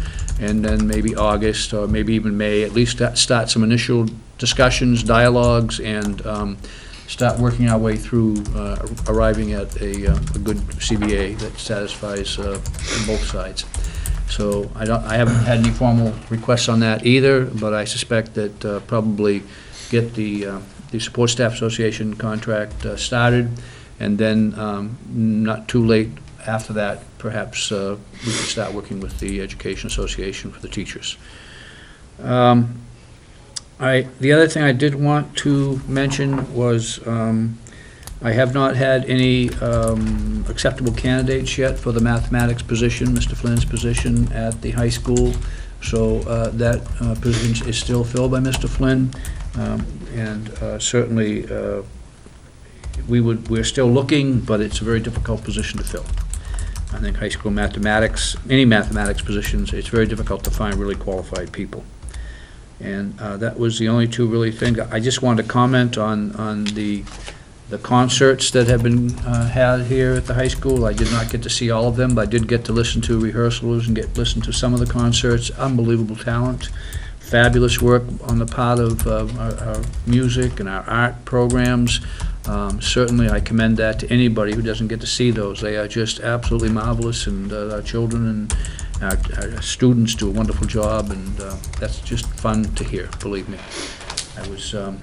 and then maybe August, or maybe even May, at least start some initial discussions, dialogues, and um, start working our way through uh, arriving at a, uh, a good CBA that satisfies uh, both sides. So I don't, I haven't had any formal requests on that either, but I suspect that uh, probably get the, uh, the Support Staff Association contract uh, started, and then um, not too late after that, perhaps uh, we could start working with the Education Association for the teachers. Um, I, the other thing I did want to mention was, um, I have not had any um, acceptable candidates yet for the mathematics position, Mr. Flynn's position at the high school. So uh, that uh, position is still filled by Mr. Flynn. Um, And uh, certainly, uh, we would, we're still looking, but it's a very difficult position to fill. I think high school mathematics, any mathematics positions, it's very difficult to find really qualified people. And uh, that was the only two really things. I just wanted to comment on, on the, the concerts that have been uh, had here at the high school. I did not get to see all of them, but I did get to listen to rehearsals and get, listen to some of the concerts. Unbelievable talent fabulous work on the part of uh, our our music and our art programs. Um, Certainly, I commend that to anybody who doesn't get to see those. They are just absolutely marvelous, and uh, our children and our our students do a wonderful job, and uh, that's just fun to hear, believe me. I was um,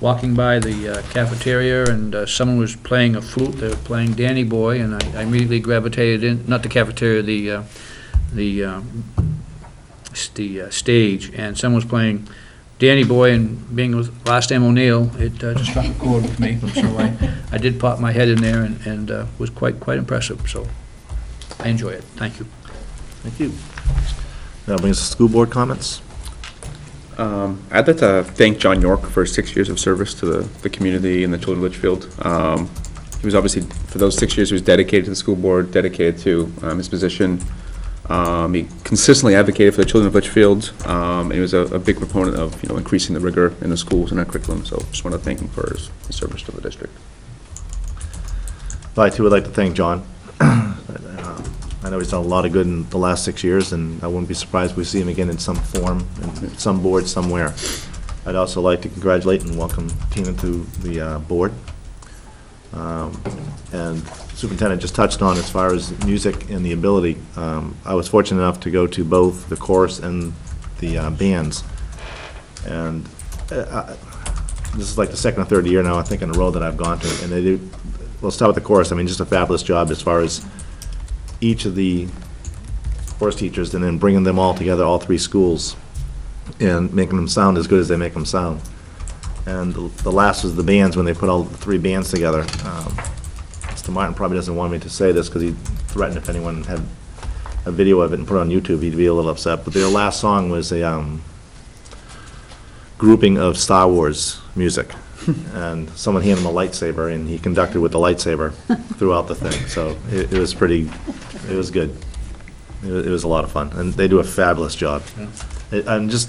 walking by the uh, cafeteria, and uh, someone was playing a flute, they were playing Danny Boy, and I I immediately gravitated in, not the cafeteria, the, uh, the, um, the uh, stage, and someone was playing Danny Boy, and being with last name O'Neill, it uh, just struck a chord with me, so I, I did pop my head in there, and, and uh, was quite, quite impressive, so I enjoy it, thank you. Thank you. That brings us to school board comments. Um, I'd like to thank John York for six years of service to the, the community and the children of Litchfield. Um, he was obviously, for those six years, he was dedicated to the school board, dedicated to, um, his position. Um, he consistently advocated for the children of Litchfield, um, and he was a, a big proponent of, you know, increasing the rigor in the schools and our curriculum, so just want to thank him for his, his service to the district. I too would like to thank John. Uh, I know he's done a lot of good in the last six years, and I wouldn't be surprised we see him again in some form, in some board somewhere. I'd also like to congratulate and welcome Tina to the uh, board. Um, And Superintendent just touched on as far as music and the ability. um, I was fortunate enough to go to both the chorus and the uh, bands. And uh, I- this is like the second or third year now, I think, in a row that I've gone to, and they do, we'll start with the chorus, I mean, just a fabulous job as far as each of the chorus teachers, and then bringing them all together, all three schools, and making them sound as good as they make them sound. And the the last was the bands, when they put all the three bands together. Um, Mr. Martin probably doesn't want me to say this, because he threatened if anyone had a video of it and put it on YouTube, he'd be a little upset, but their last song was a, um, grouping of Star Wars music. And someone handed him a lightsaber, and he conducted with the lightsaber throughout the thing. So it, it was pretty, it was good. It was, it was a lot of fun, and they do a fabulous job. I- I'm just,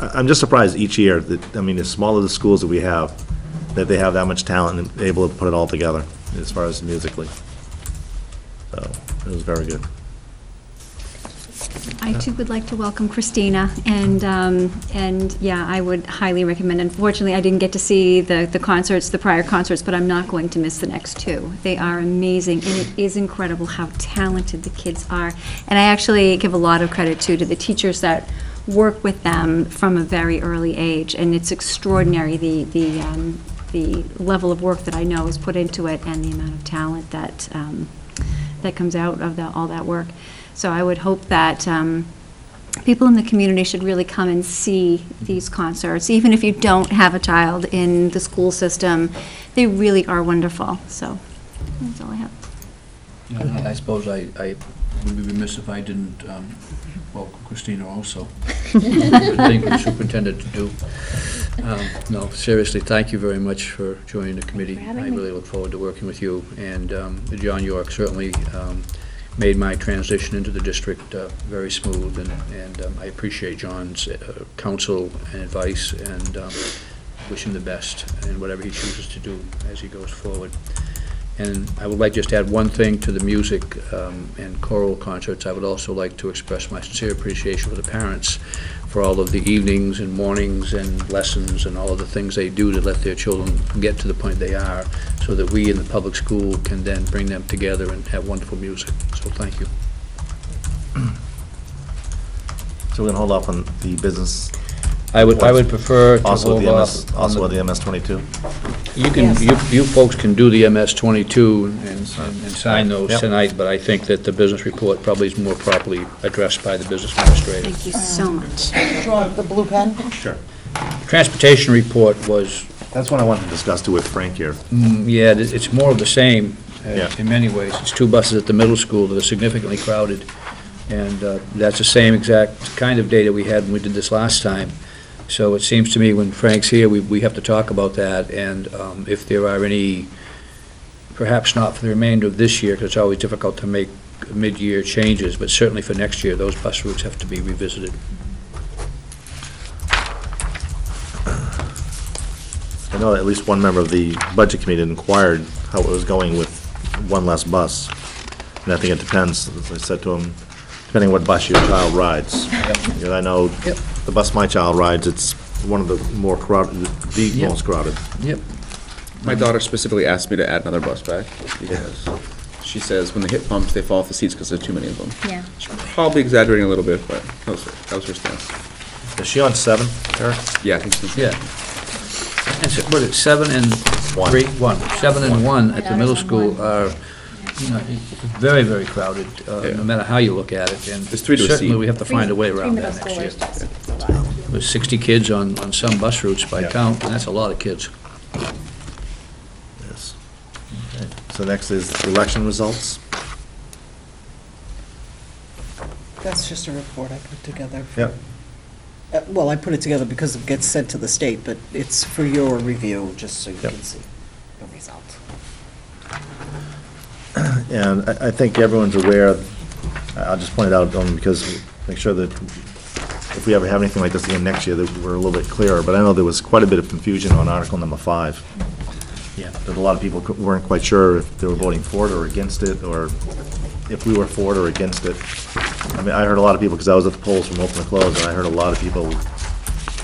I- I'm just surprised each year that, I mean, as small as the schools that we have, that they have that much talent and able to put it all together as far as musically. So it was very good. I too would like to welcome Christina, and, um, and, yeah, I would highly recommend, unfortunately, I didn't get to see the, the concerts, the prior concerts, but I'm not going to miss the next two. They are amazing, and it is incredible how talented the kids are. And I actually give a lot of credit too to the teachers that work with them from a very early age, and it's extraordinary, the, the, um, the level of work that I know is put into it, and the amount of talent that, um, that comes out of the, all that work. So I would hope that um, people in the community should really come and see these concerts, even if you don't have a child in the school system. They really are wonderful, so that's all I have. I suppose I, I would be remiss if I didn't um, welcome Christina also. Good thing the superintendent to do. Um, No, seriously, thank you very much for joining the committee. for having I me. really look forward to working with you. And um, John York certainly um, made my transition into the district uh, very smooth, and and um, I appreciate John's uh, counsel and advice, and um, wish him the best in whatever he chooses to do as he goes forward. And I would like just to add one thing to the music um, and choral concerts. I would also like to express my sincere appreciation for the parents for all of the evenings and mornings and lessons and all of the things they do to let their children get to the point they are, so that we in the public school can then bring them together and have wonderful music. So thank you. So we're gonna hold off on the business, I would, I would prefer to also hold the MS, off on also the the MS twenty-two. You can, you, you folks can do the MS twenty-two and, and sign those Yep. tonight, but I think that the business report probably is more properly addressed by the business administrator. Thank you so much. Do you want the blue pen? Sure. Transportation report was, That's what I wanted to discuss too with Frank here. mm, yeah, it- it's more of the same uh, Yeah. in many ways. It's two buses at the middle school that are significantly crowded, and uh, that's the same exact kind of data we had when we did this last time. So it seems to me when Frank's here, we, we have to talk about that, and um, if there are any, perhaps not for the remainder of this year, because it's always difficult to make mid-year changes, but certainly for next year, those bus routes have to be revisited. I know at least one member of the budget committee inquired how it was going with one less bus. And I think it depends, as I said to him, depending what bus your child rides. Because I know Yep. the bus my child rides, it's one of the more crowded, the Yep. most crowded. Yep. My daughter specifically asked me to add another bus back because she says when they hit bumps, they fall off the seats because there's too many of them. Yeah. She's probably exaggerating a little bit, but that was, that was her stance. Is she on seven, Eric? Yeah, I think so. Yeah. And so, what, it's seven and One. three? One. Seven and one at the middle school one. are, you know, very, very crowded, uh, Yeah. no matter how you look at it. And There's three to a Certainly, seat. we have to find a way around that next year. schoolers. There's 60 kids on, on some bus routes by Yeah. count, and that's a lot of kids. Yes. So next is election results. That's just a report I put together. for- Yep. Uh, Well, I put it together because it gets sent to the state, but it's for your review, just so you Yep. can see the results. And I, I think everyone's aware, I- I'll just point it out only because, make sure that if we ever have anything like this again next year, that we're a little bit clearer. But I know there was quite a bit of confusion on Article number five. Yeah. That a lot of people cou- weren't quite sure if they were voting for it or against it, or if we were for it or against it. I mean, I heard a lot of people, because I was at the polls from open to close, and I heard a lot of people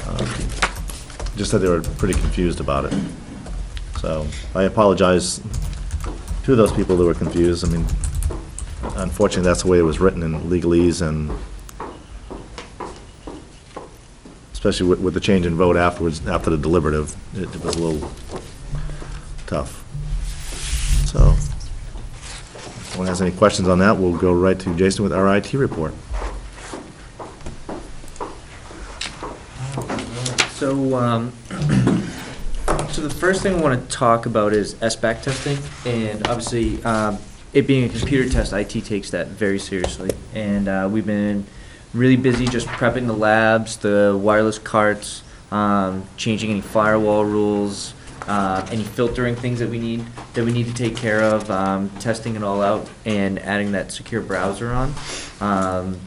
um, just said they were pretty confused about it. So I apologize to those people who were confused. I mean, unfortunately, that's the way it was written in legalese, and especially with, with the change in vote afterwards, after the deliberative, it it was a little tough. So, if anyone has any questions on that, we'll go right to Jason with our IT report. So, um, so the first thing I want to talk about is SBAC testing, and obviously, um, it being a computer test, IT takes that very seriously. And, uh, we've been really busy just prepping the labs, the wireless carts, um, changing any firewall rules, uh, any filtering things that we need, that we need to take care of, um, testing it all out, and adding that secure browser on. Um,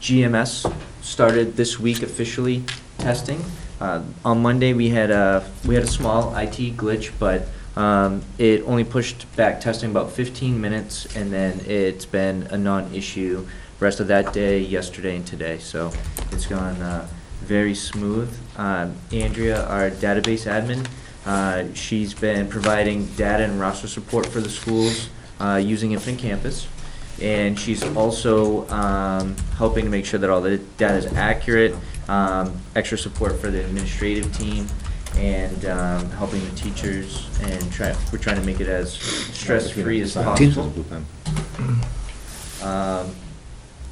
GMS started this week officially testing. Uh, on Monday, we had a, we had a small IT glitch, but, um, it only pushed back testing about fifteen minutes, and then it's been a non-issue rest of that day, yesterday, and today, so it's gone, uh, very smooth. Um, Andrea, our database admin, uh, she's been providing data and roster support for the schools, uh, using Infinite Campus. And she's also um, helping to make sure that all the data is accurate, um, extra support for the administrative team, and um, helping the teachers, and try, we're trying to make it as stress-free as possible. Um,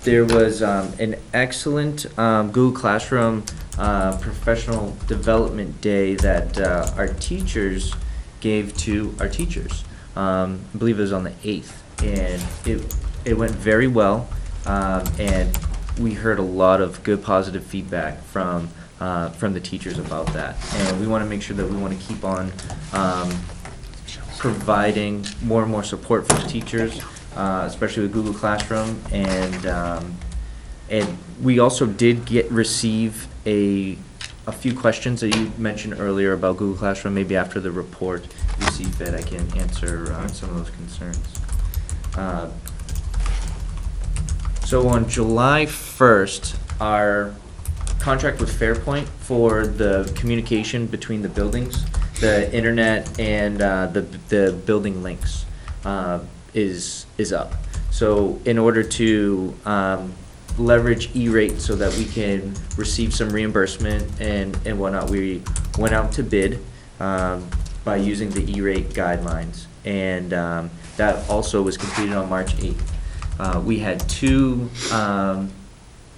There was um, an excellent um, Google Classroom uh, Professional Development Day that uh, our teachers gave to our teachers. Um, I believe it was on the 8th, and it, it went very well, um, and we heard a lot of good positive feedback from, uh, from the teachers about that. And we want to make sure that we want to keep on um, providing more and more support for the teachers, uh, especially with Google Classroom. And, um, and we also did get, receive a, a few questions that you mentioned earlier about Google Classroom. Maybe after the report, you see fit, I can answer uh, some of those concerns. So on July 1st, our contract with Fairpoint for the communication between the buildings, the internet and uh, the, the building links uh, is, is up. So in order to um, leverage E-rate so that we can receive some reimbursement and, and whatnot, we went out to bid um, by using the E-rate guidelines. And um, that also was completed on March 8th. Uh, we had two, um,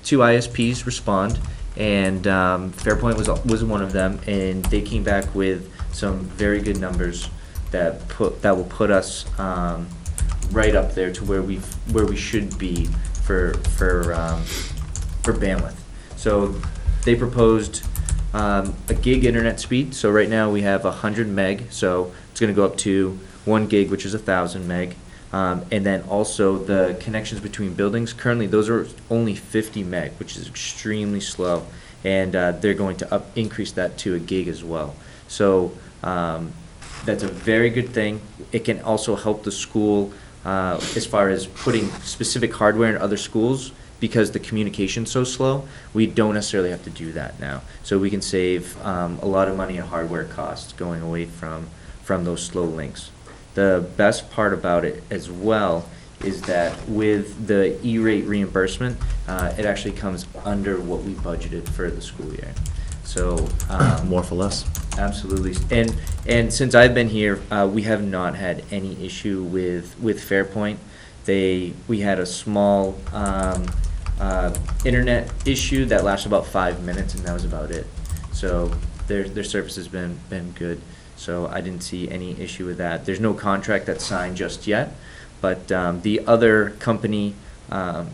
two ISPs respond, and, um, Fairpoint was, was one of them, and they came back with some very good numbers that put, that will put us, um, right up there to where we, where we should be for, for, um, for bandwidth. So they proposed, um, a gig internet speed, so right now we have a hundred meg, so it's gonna go up to one gig, which is a thousand meg. Um, and then also the connections between buildings, currently those are only fifty meg, which is extremely slow. And, uh, they're going to up, increase that to a gig as well. So, um, that's a very good thing. It can also help the school, uh, as far as putting specific hardware in other schools, because the communication's so slow, we don't necessarily have to do that now. So we can save um, a lot of money in hardware costs going away from, from those slow links. The best part about it as well is that with the E-rate reimbursement, uh, it actually comes under what we budgeted for the school year. So. um, More for less. Absolutely. And, and since I've been here, uh, we have not had any issue with, with Fairpoint. They, we had a small, um, uh, internet issue that lasted about five minutes and that was about it. So their, their service has been, been good. So I didn't see any issue with that. There's no contract that's signed just yet, but, um, the other company, um,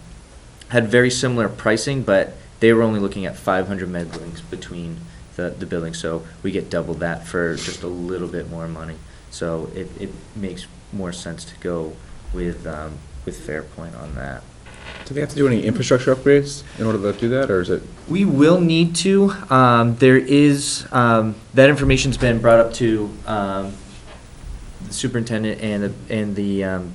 had very similar pricing, but they were only looking at five hundred meg links between the, the buildings, so we get double that for just a little bit more money. So it, it makes more sense to go with, um, with Fairpoint on that. Do they have to do any infrastructure upgrades in order to do that, or is it? We will need to, um, there is, um, that information's been brought up to, um, the superintendent and the, and the, um,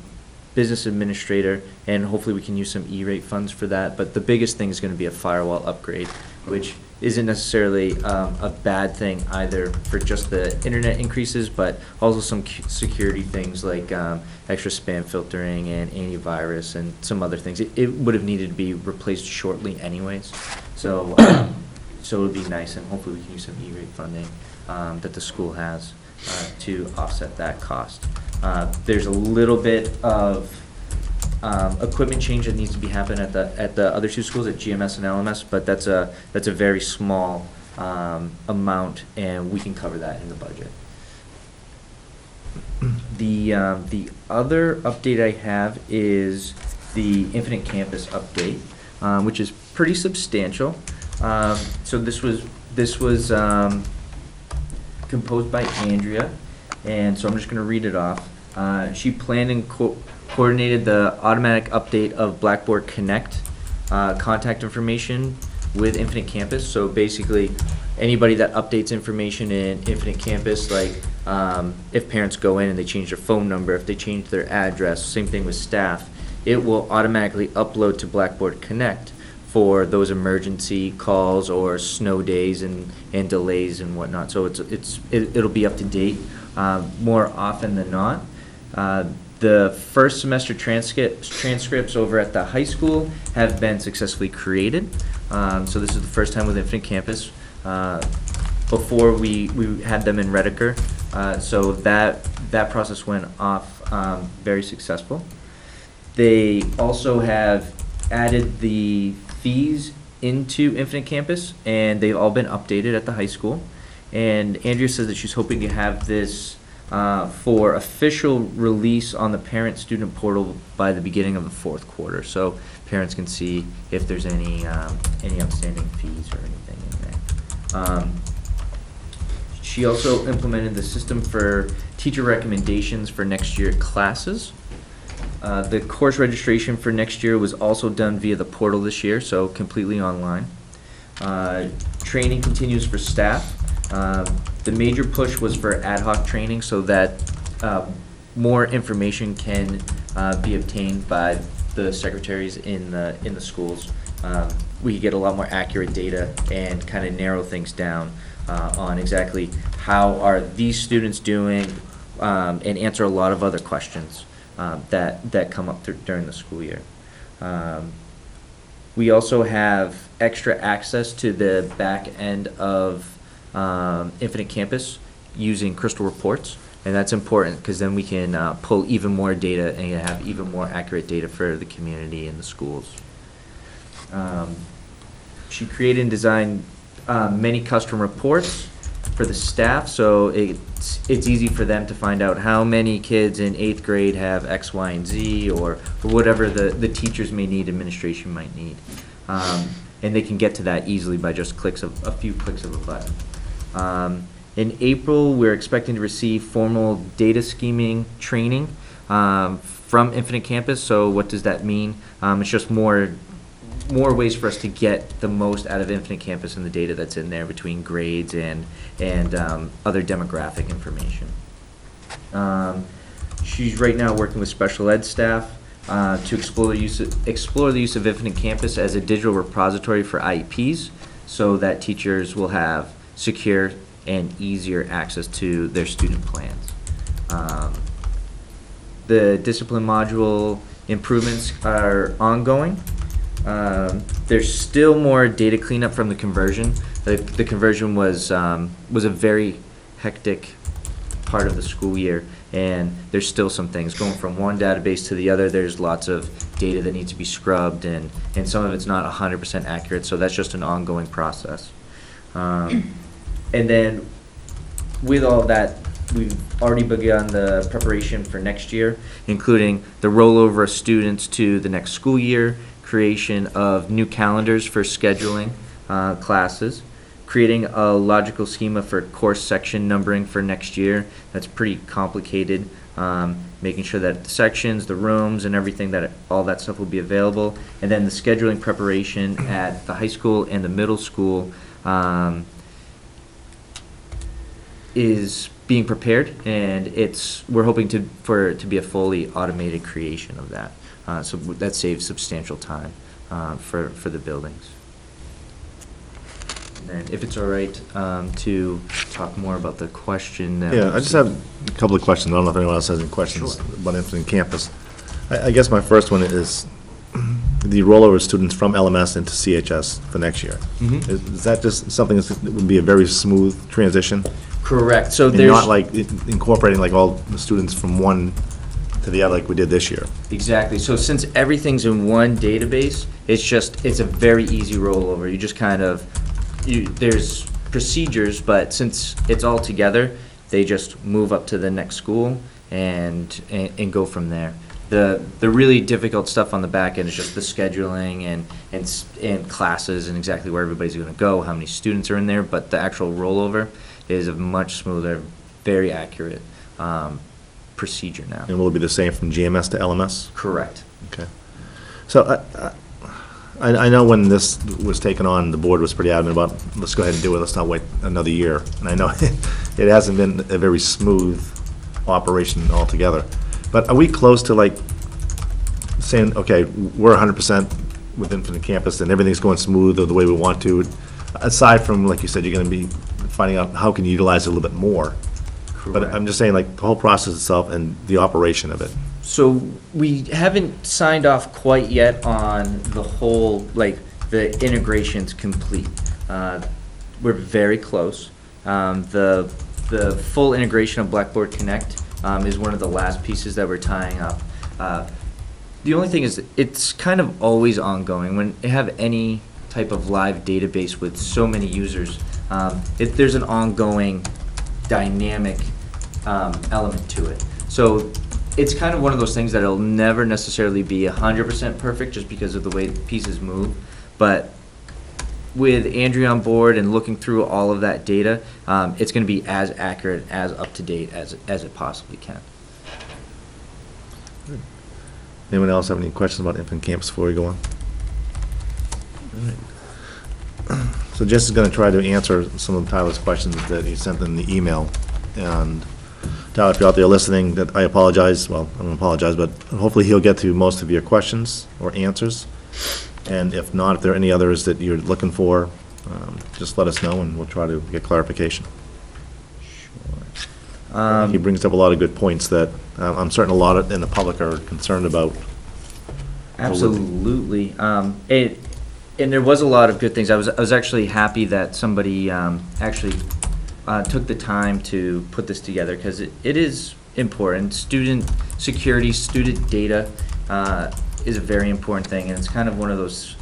business administrator, and hopefully we can use some E-rate funds for that, but the biggest thing is gonna be a firewall upgrade, which isn't necessarily, um, a bad thing either for just the internet increases, but also some cu- security things like, um, extra spam filtering and antivirus and some other things. It, it would have needed to be replaced shortly anyways, so, um, so it would be nice, and hopefully we can use some E-rate funding, um, that the school has, uh, to offset that cost. Uh, there's a little bit of, um, equipment change that needs to be happening at the, at the other two schools, at GMS and LMS, but that's a, that's a very small, um, amount, and we can cover that in the budget. The, um, the other update I have is the Infinite Campus update, um, which is pretty substantial. Um, so this was, this was, um, composed by Andrea, and so I'm just gonna read it off. Uh, she planned and co- coordinated the automatic update of Blackboard Connect, uh, contact information with Infinite Campus, so basically, anybody that updates information in Infinite Campus, like, um, if parents go in and they change their phone number, if they change their address, same thing with staff, it will automatically upload to Blackboard Connect for those emergency calls or snow days and, and delays and whatnot. So it's, it's, it- it'll be up to date, uh, more often than not. Uh, The first semester transcripts, transcripts over at the high school have been successfully created. Um, so this is the first time with Infinite Campus. Uh, Before, we, we had them in Rediker, uh, so that, that process went off, um, very successful. They also have added the fees into Infinite Campus, and they've all been updated at the high school. And Andrea says that she's hoping to have this uh, for official release on the parent-student portal by the beginning of the fourth quarter, so parents can see if there's any, um, any outstanding fees or anything in there. Um, she also implemented the system for teacher recommendations for next year classes. Uh, The course registration for next year was also done via the portal this year, so completely online. Uh, Training continues for staff. Um, The major push was for ad hoc training so that uh, more information can uh, be obtained by the secretaries in the, in the schools. Um, We could get a lot more accurate data and kind of narrow things down uh, on exactly how are these students doing, um, and answer a lot of other questions um, that, that come up dur- during the school year. Um, We also have extra access to the back end of um, Infinite Campus using Crystal Reports, and that's important because then we can uh, pull even more data and have even more accurate data for the community and the schools. Um, She created and designed uh, many custom reports for the staff, so it's, it's easy for them to find out how many kids in eighth grade have X, Y, and Z, or whatever the, the teachers may need, administration might need. Um, And they can get to that easily by just clicks of, a few clicks of a button. Um, In April, we're expecting to receive formal data scheming training um, from Infinite Campus, so what does that mean? Um, It's just more more ways for us to get the most out of Infinite Campus and the data that's in there between grades and, and um, other demographic information. Um, she's right now working with special ed staff uh, to explore the use, of- explore the use of Infinite Campus as a digital repository for IEPs, so that teachers will have secure and easier access to their student plans. Um, The discipline module improvements are ongoing. Um, There's still more data cleanup from the conversion. The, the conversion was, um, was a very hectic part of the school year, and there's still some things, going from one database to the other, there's lots of data that needs to be scrubbed, and, and some of it's not hundred percent accurate, so that's just an ongoing process. Um, And then, with all that, we've already begun the preparation for next year, including the rollover of students to the next school year, creation of new calendars for scheduling uh, classes, creating a logical schema for course section numbering for next year. That's pretty complicated. Um, making sure that the sections, the rooms, and everything that all that stuff will be available, and then the scheduling preparation at the high school and the middle school. Um, is being prepared, and it's, we're hoping to, for to be a fully automated creation of that. Uh, so that saves substantial time, uh, for, for the buildings. And then, if it's all right, um, to talk more about the question that. Yeah, I just have a couple of questions. I don't know if anyone else has any questions about Infinite Campus. I, I guess my first one is the rollover of students from LMS into CHS for next year. Mhm. Is is that just something that would be a very smooth transition? Correct, so And there's. not like incorporating like all the students from one to the other like we did this year? Exactly. So since everything's in one database, it's just, it's a very easy rollover. You just kind of, you, there's procedures, but since it's all together, they just move up to the next school and, and, and go from there. The, the really difficult stuff on the back end is just the scheduling and, and, and classes and exactly where everybody's gonna go, how many students are in there, but the actual rollover is a much smoother, very accurate, um, procedure now. And will it be the same from GMS to LMS? Correct. Okay. So I, I, I know when this was taken on, the board was pretty adamant about, let's go ahead and do it, let's not wait another year. And I know it hasn't been a very smooth operation altogether. But are we close to like saying, okay, we're hundred percent with Infinite Campus and everything's going smooth or the way we want to? Aside from, like you said, you're gonna be finding out how can you utilize it a little bit more. But I'm just saying, like, the whole process itself and the operation of it. So we haven't signed off quite yet on the whole, like, the integration's complete. Uh, We're very close. Um, The, the full integration of Blackboard Connect um, is one of the last pieces that we're tying up. Uh, The only thing is, it's kind of always ongoing. When you have any type of live database with so many users, um, it, there's an ongoing dynamic um, element to it. So it's kind of one of those things that it'll never necessarily be hundred percent perfect just because of the way pieces move. But with Andrea on board and looking through all of that data, um, it's going to be as accurate, as up to date as as it possibly can. Anyone else have any questions about Infinite Campus before we go on? So Jess is gonna try to answer some of Tyler's questions that he sent in the email. And Tyler, if you're out there listening, that I apologize, well, I don't apologize, but hopefully he'll get to most of your questions or answers. And if not, if there are any others that you're looking for, um, just let us know and we'll try to get clarification. Um, He brings up a lot of good points that uh, I'm certain a lot of, in the public are concerned about. Absolutely. Um, it, and there was a lot of good things. I was, I was actually happy that somebody, um, actually, uh, took the time to put this together, because it, it is important. Student security, student data, uh, is a very important thing, and it's kind of one of those,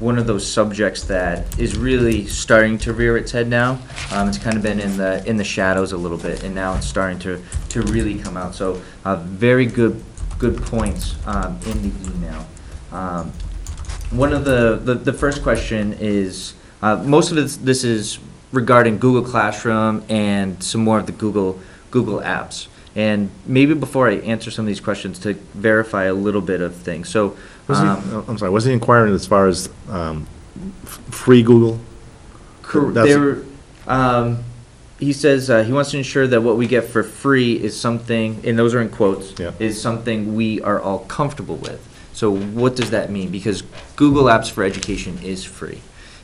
one of those subjects that is really starting to rear its head now. Um, it's kind of been in the, in the shadows a little bit, and now it's starting to, to really come out. So, uh, very good, good points, um, in the email. Um, one of the, the, the first question is, uh, most of this, this is regarding Google Classroom and some more of the Google, Google apps. And maybe before I answer some of these questions, to verify a little bit of things. So, Was he, um, oh, I'm sorry, was he inquiring as far as um, f- free Google? Cor- That's- There, um, he says uh, he wants to ensure that what we get for free is something, and those are in quotes, Yeah. is something we are all comfortable with. So what does that mean? Because Google Apps for Education is free.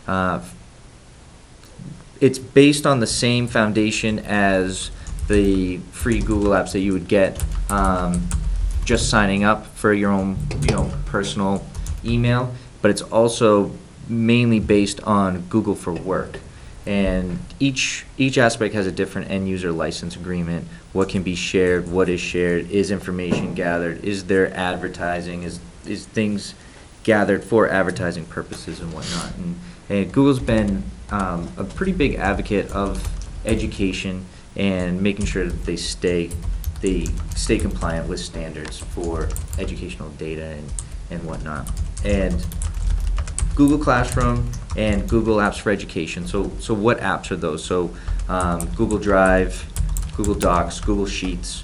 Uh, it's based on the same foundation as the free Google Apps that you would get um, just signing up for your own, you know, personal email, but it's also mainly based on Google for Work. And each, each aspect has a different end-user license agreement, what can be shared, what is shared, is information gathered, is there advertising, is, is things gathered for advertising purposes and whatnot. And, and Google's been um, a pretty big advocate of education and making sure that they stay, they stay compliant with standards for educational data and, and whatnot. And Google Classroom and Google Apps for Education. So, so what apps are those? So, um, Google Drive, Google Docs, Google Sheets,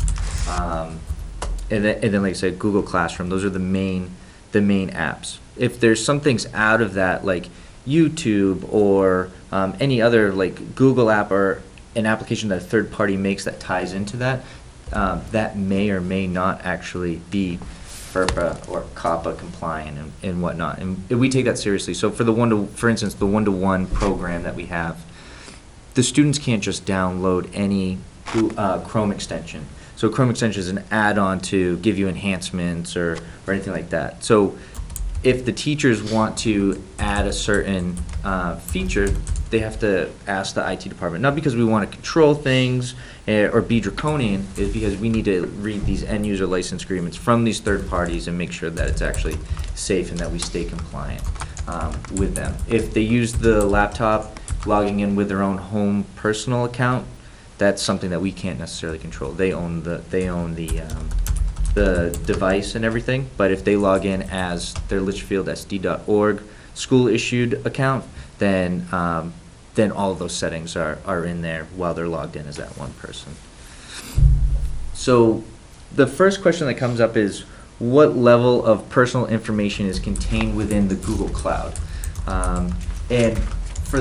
um, and then, and then, like I said, Google Classroom. Those are the main, the main apps. If there's some things out of that, like YouTube or um, any other like Google app or an application that a third party makes that ties into that, um, that may or may not actually be FERPA or COPPA compliant and, and whatnot. And we take that seriously. So for the one to, for instance, the one-to-one program that we have, the students can't just download any uh, Chrome extension. So Chrome extension is an add-on to give you enhancements or, or anything like that. So if the teachers want to add a certain uh, feature, they have to ask the IT department. Not because we want to control things eh, or be draconian, is because we need to read these end-user license agreements from these third parties and make sure that it's actually safe and that we stay compliant um, with them. If they use the laptop logging in with their own home personal account, that's something that we can't necessarily control. They own the, they own the, um, the device and everything, but if they log in as their litchfieldsd.org school-issued account, then, um, then all of those settings are, are in there while they're logged in as that one person. So the first question that comes up is, what level of personal information is contained within the Google Cloud? Um, and for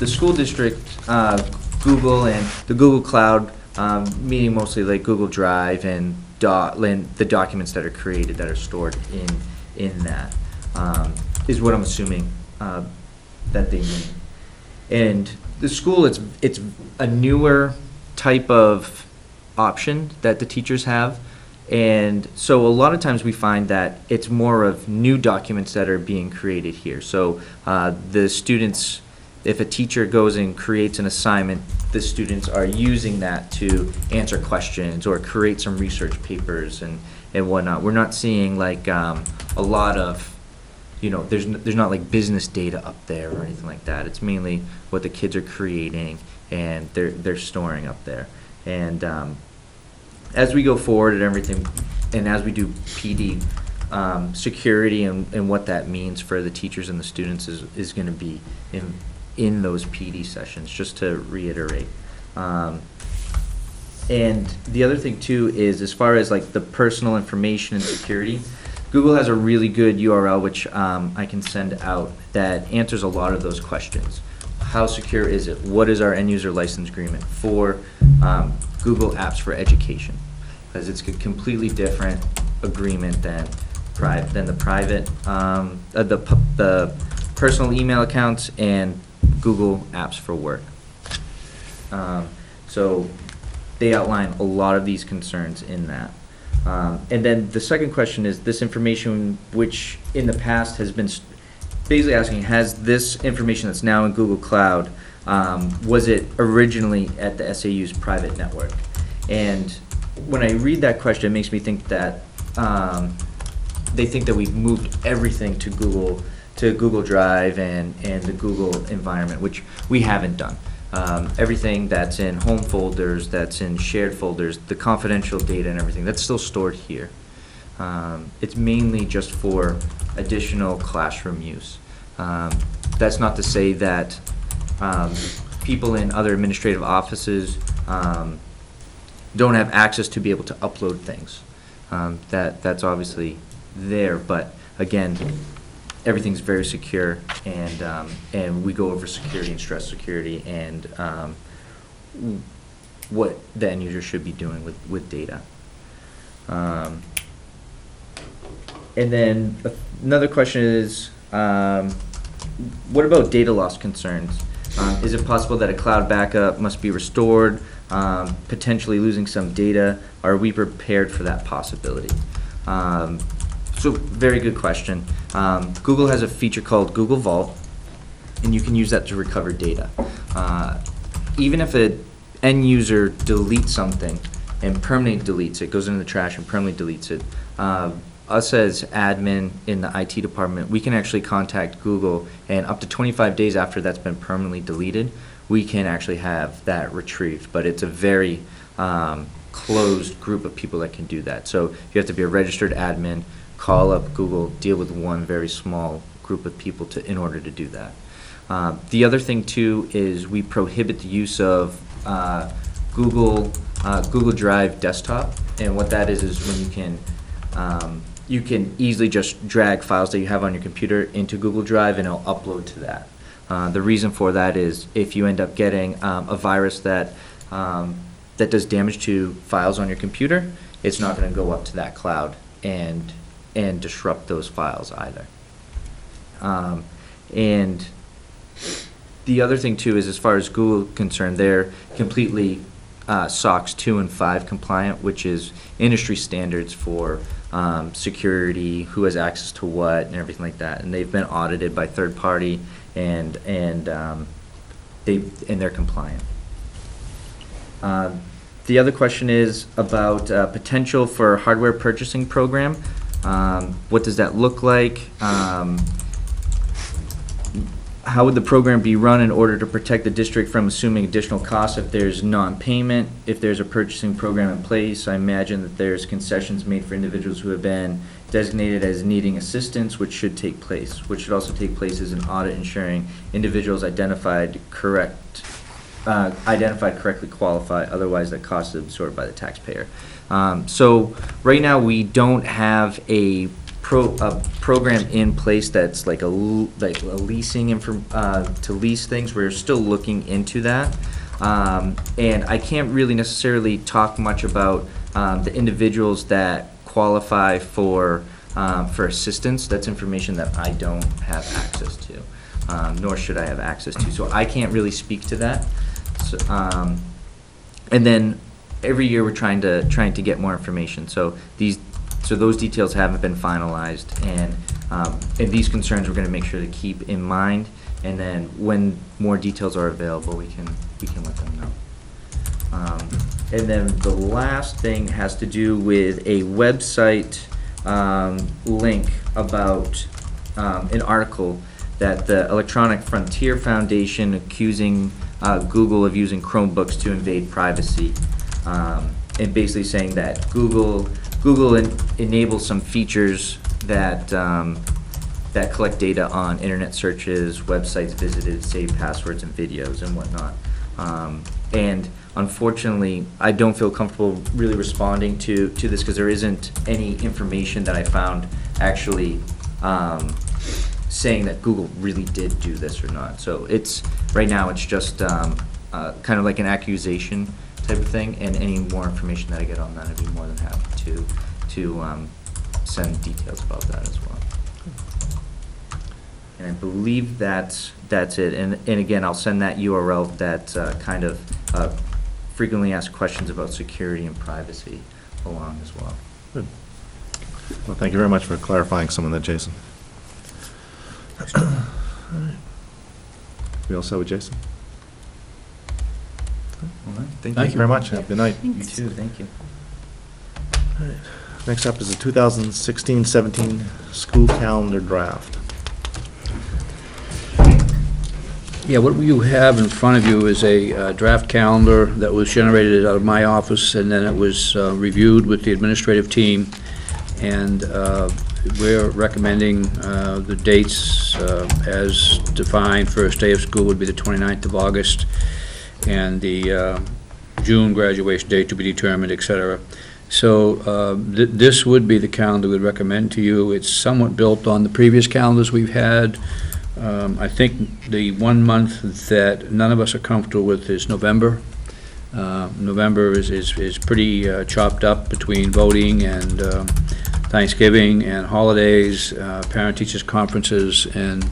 the school district, uh, Google and the Google Cloud, um, meaning mostly like Google Drive and and the documents that are created that are stored in, in that, um, is what I'm assuming, uh, that they mean. And the school, it's, it's a newer type of option that the teachers have. And so a lot of times we find that it's more of new documents that are being created here. So uh, the students, if a teacher goes and creates an assignment, the students are using that to answer questions or create some research papers and, and whatnot. We're not seeing like um, a lot of, you know, there's, there's not like business data up there or anything like that. It's mainly what the kids are creating and they're, they're storing up there. And um, as we go forward and everything, and as we do PD, um, security and, and what that means for the teachers and the students is, is gonna be in, in those PD sessions, just to reiterate. Um, and the other thing too is, as far as like the personal information and security, Google has a really good URL which um, I can send out that answers a lot of those questions. How secure is it? What is our end user license agreement for um, Google Apps for Education? Because it's a completely different agreement than private than the private um, uh, the the personal email accounts and Google Apps for Work. Um, so they outline a lot of these concerns in that. Um, and then the second question is this information, which in the past has been basically asking, has this information that's now in Google Cloud, um, was it originally at the SAU's private network? And when I read that question, it makes me think that um, they think that we've moved everything to Google to Google Drive and, and the Google environment, which we haven't done. Um, everything that's in home folders, that's in shared folders, the confidential data and everything, that's still stored here. Um, it's mainly just for additional classroom use. Um, that's not to say that um, people in other administrative offices um, don't have access to be able to upload things. Um, that that's obviously there, but again, everything's very secure, and um, and we go over security and stress security, and um, what the end user should be doing with, with data. Um, and then another question is, um, what about data loss concerns? Um, is it possible that a cloud backup must be restored, um, potentially losing some data? Are we prepared for that possibility? Um, so, very good question. Um, Google has a feature called Google Vault, and you can use that to recover data. Uh, even if an end user deletes something and permanently deletes it, goes into the trash and permanently deletes it, uh, us as admin in the IT department, we can actually contact Google, and up to 25 days after that's been permanently deleted, we can actually have that retrieved. But it's a very um, closed group of people that can do that. So you have to be a registered admin, call up Google, deal with one very small group of people to in order to do that. Uh, the other thing too is we prohibit the use of uh, Google uh, Google Drive desktop, and what that is is when you can um, you can easily just drag files that you have on your computer into Google Drive and it'll upload to that. Uh, the reason for that is if you end up getting um, a virus that um, that does damage to files on your computer, it's not going to go up to that cloud and and disrupt those files either. Um, and the other thing too is as far as Google concerned, they're completely uh, SOC 2 and 5 compliant, which is industry standards for um, security, who has access to what, and everything like that. And they've been audited by third party, and and um, they and they're compliant. Uh, the other question is about uh, potential for hardware purchasing program. Um, what does that look like? Um, how would the program be run in order to protect the district from assuming additional costs if there's non-payment? If there's a purchasing program in place, I imagine that there's concessions made for individuals who have been designated as needing assistance, which should take place. Which should also take place is an audit ensuring individuals identified correct, uh, identified correctly qualify, otherwise the cost is absorbed by the taxpayer. Um, so right now, we don't have a pro, a program in place that's like a, like a leasing inform, uh, to lease things. We're still looking into that. Um, and I can't really necessarily talk much about, um, the individuals that qualify for, um, for assistance. That's information that I don't have access to, um, nor should I have access to. So I can't really speak to that. So, um, and then every year we're trying to, trying to get more information. So these, so those details haven't been finalized, and, um, and these concerns we're gonna make sure to keep in mind, and then when more details are available, we can, we can let them know. Um, And then the last thing has to do with a website um, link about um, an article that the Electronic Frontier Foundation accusing uh, Google of using Chromebooks to invade privacy. Um, And basically saying that Google, Google en- enables some features that, um, that collect data on internet searches, websites visited, saved passwords and videos and whatnot. Um, and unfortunately, I don't feel comfortable really responding to, to this because there isn't any information that I found actually um, saying that Google really did do this or not. So it's, right now, it's just um, uh, kind of like an accusation type of thing, and any more information that I get on that, I'd be more than happy to, to um, send details about that as well. And I believe that's, that's it. And, and again, I'll send that URL that uh, kind of uh, frequently asked questions about security and privacy along as well. Good. Well, thank you very much for clarifying some of that, Jason. All right. We all set with Jason? All right, Thank you very much. Have a good night. You too, thank you. Next up is the 2016-17 school calendar draft. Yeah, what you have in front of you is a uh, draft calendar that was generated out of my office, and then it was uh, reviewed with the administrative team, and uh, we're recommending uh, the dates uh, as defined. First day of school would be the 29th of August, and the uh, June graduation date to be determined, et cetera. So uh, th- this would be the calendar we'd recommend to you. It's somewhat built on the previous calendars we've had. Um, I think the one month that none of us are comfortable with is November. Uh, November is, is is pretty uh, chopped up between voting and Thanksgiving and holidays, uh, parent-teachers conferences, and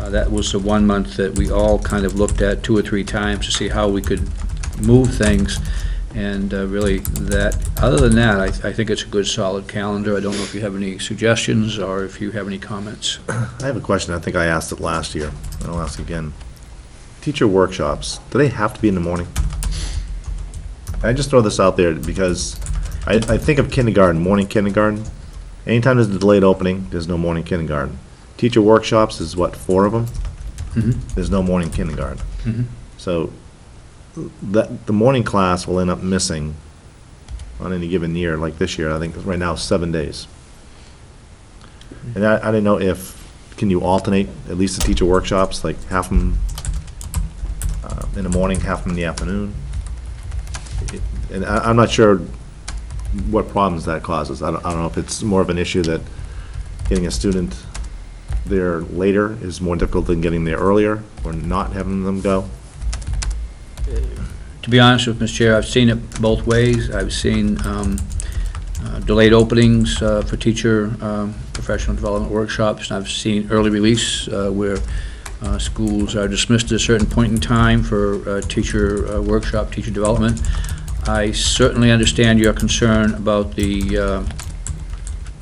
uh, that was the one month that we all kind of looked at two or three times to see how we could move things. And uh, really, that, other than that, I, I think it's a good, solid calendar. I don't know if you have any suggestions or if you have any comments. I have a question, I think I asked it last year, and I'll ask again. Teacher workshops, do they have to be in the morning? I just throw this out there because I, I think of kindergarten, morning kindergarten. Anytime there's a delayed opening, there's no morning kindergarten. Teacher workshops is what, four of them? Mhm. There's no morning kindergarten. Mhm. So, that, the morning class will end up missing on any given year, like this year, I think right now, seven days. And I, I didn't know if, can you alternate at least the teacher workshops, like half them uh, in the morning, half them in the afternoon? It- And I, I'm not sure what problems that causes. I don't, I don't know if it's more of an issue that getting a student there later is more difficult than getting there earlier, or not having them go. To be honest with Mr. Chair, I've seen it both ways. I've seen um, uh, delayed openings uh, for teacher um, professional development workshops, and I've seen early release uh, where uh, schools are dismissed at a certain point in time for uh, teacher uh, workshop, teacher development. I certainly understand your concern about the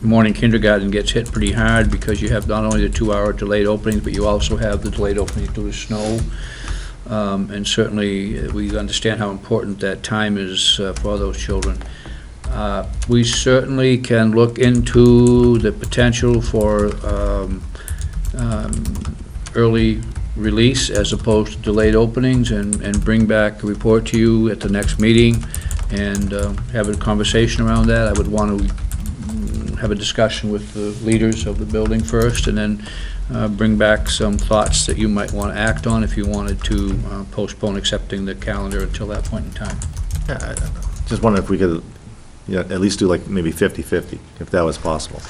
morning kindergarten gets hit pretty hard because you have not only the two-hour delayed openings, but you also have the delayed openings due to snow. Um, And certainly, uh, we understand how important that time is uh, for those children. Uh, We certainly can look into the potential for um, um, early release as opposed to delayed openings and, and bring back a report to you at the next meeting and uh, have a conversation around that. I would want to have a discussion with the leaders of the building first and then uh, bring back some thoughts that you might want to act on if you wanted to uh, postpone accepting the calendar until that point in time. Yeah, I- I Just wondering if we could, you know, at least do like maybe 50/50, if that was possible.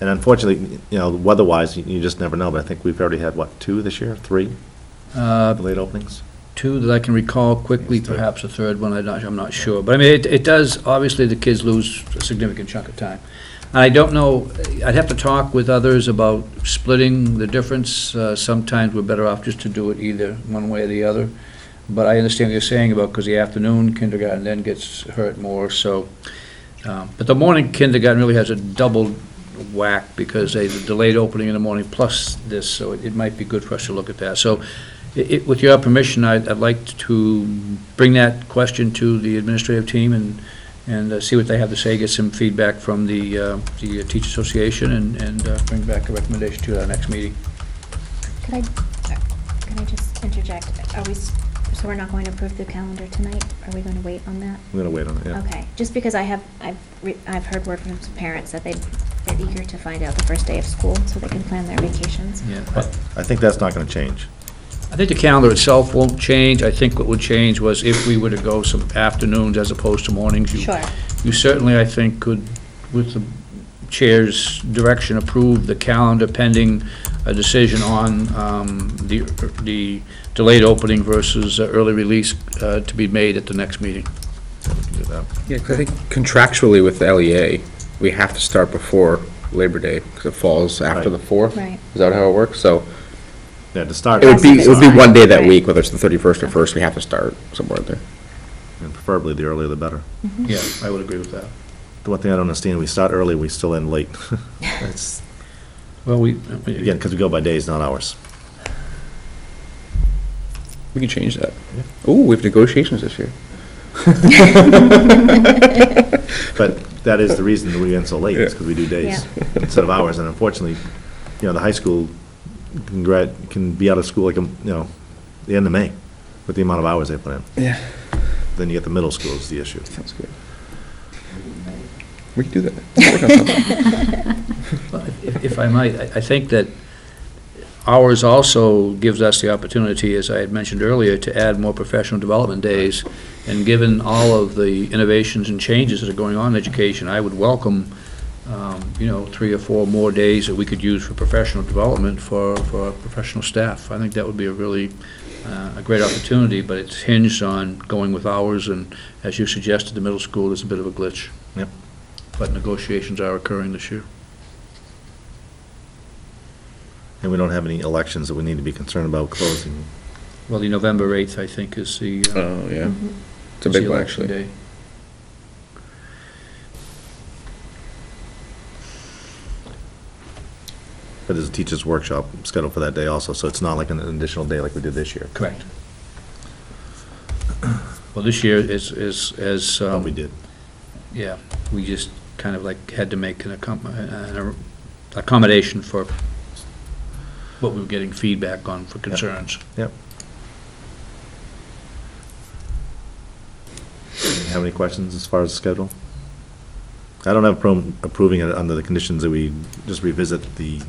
And unfortunately, you know, weather-wise, you you just never know, but I think we've already had, what, two this year, three Uh, delayed openings? Two that I can recall quickly, perhaps a third one, I'm not, I'm not sure. But I mean, it, it does, obviously, the kids lose a significant chunk of time. And I don't know, I'd have to talk with others about splitting the difference. Uh, Sometimes we're better off just to do it either one way or the other. But I understand what you're saying about, because the afternoon kindergarten then gets hurt more, so. um, But the morning kindergarten really has a double whack, because they the delayed opening in the morning plus this, so it it might be good for us to look at that. So i- i- With your permission, I'd I'd like to bring that question to the administrative team and, and uh, see what they have to say, get some feedback from the, uh, the Teacher Association, and, and uh, bring back a recommendation to our next meeting. Could I, could I just interject? Are we, s- so we're not going to approve the calendar tonight? Are we going to wait on that? I'm gonna wait on it, yeah. Okay, just because I have, I've, re- I've heard word from some parents that they, they're eager to find out the first day of school so they can plan their vacations. Yeah. But I think that's not gonna change. I think the calendar itself won't change. I think what would change was if we were to go some afternoons as opposed to mornings. You- Sure. You certainly, I think, could, with the chair's direction, approve the calendar pending a decision on um, the the delayed opening versus uh, early release uh, to be made at the next meeting. Yeah, we can do that. Yeah, 'cause I think contractually with LEA, we have to start before Labor Day, because it falls after Right. the 4th. Right. Is that how it works? So Yeah, to start. it would be, it would be one day that week, whether it's the 31st or 1st, we have to start somewhere there. And Preferably the earlier the better. Mm-hmm. Yeah, I would agree with that. The one thing I don't understand, we start early, we still end late. It's, Well, we, again, because we go by days, not hours. We can change that. Ooh, we have negotiations this year. But that is the reason that we end so late, is because we do days instead of hours. And unfortunately, you know, the high school can grad, can be out of school like, um, you know, the end of May with the amount of hours they put in. Yeah. Then you get the middle school is the issue. Sounds good. We can do that. Let's work on something. Well, If if I might, I I think that ours also gives us the opportunity, as I had mentioned earlier, to add more professional development days. And given all of the innovations and changes that are going on in education, I would welcome um, you know, three or four more days that we could use for professional development for, for our professional staff. I think that would be a really, uh, a great opportunity, but it's hinged on going with hours, and as you suggested, the middle school is a bit of a glitch. Yep. But negotiations are occurring this year. And we don't have any elections that we need to be concerned about closing. Well, the November 8th, I think, is the. uh, Oh, yeah. It's a is the big one, election actually. day. But there's a teacher's workshop scheduled for that day also, so it's not like an additional day like we did this year. Correct. Well, this year is, is, as. What um, we did. Yeah, we just kind of like had to make an accom- an accommodation for what we were getting feedback on for concerns. Yep. Have any questions as far as the schedule? I don't have a problem approving it under the conditions that we just revisit the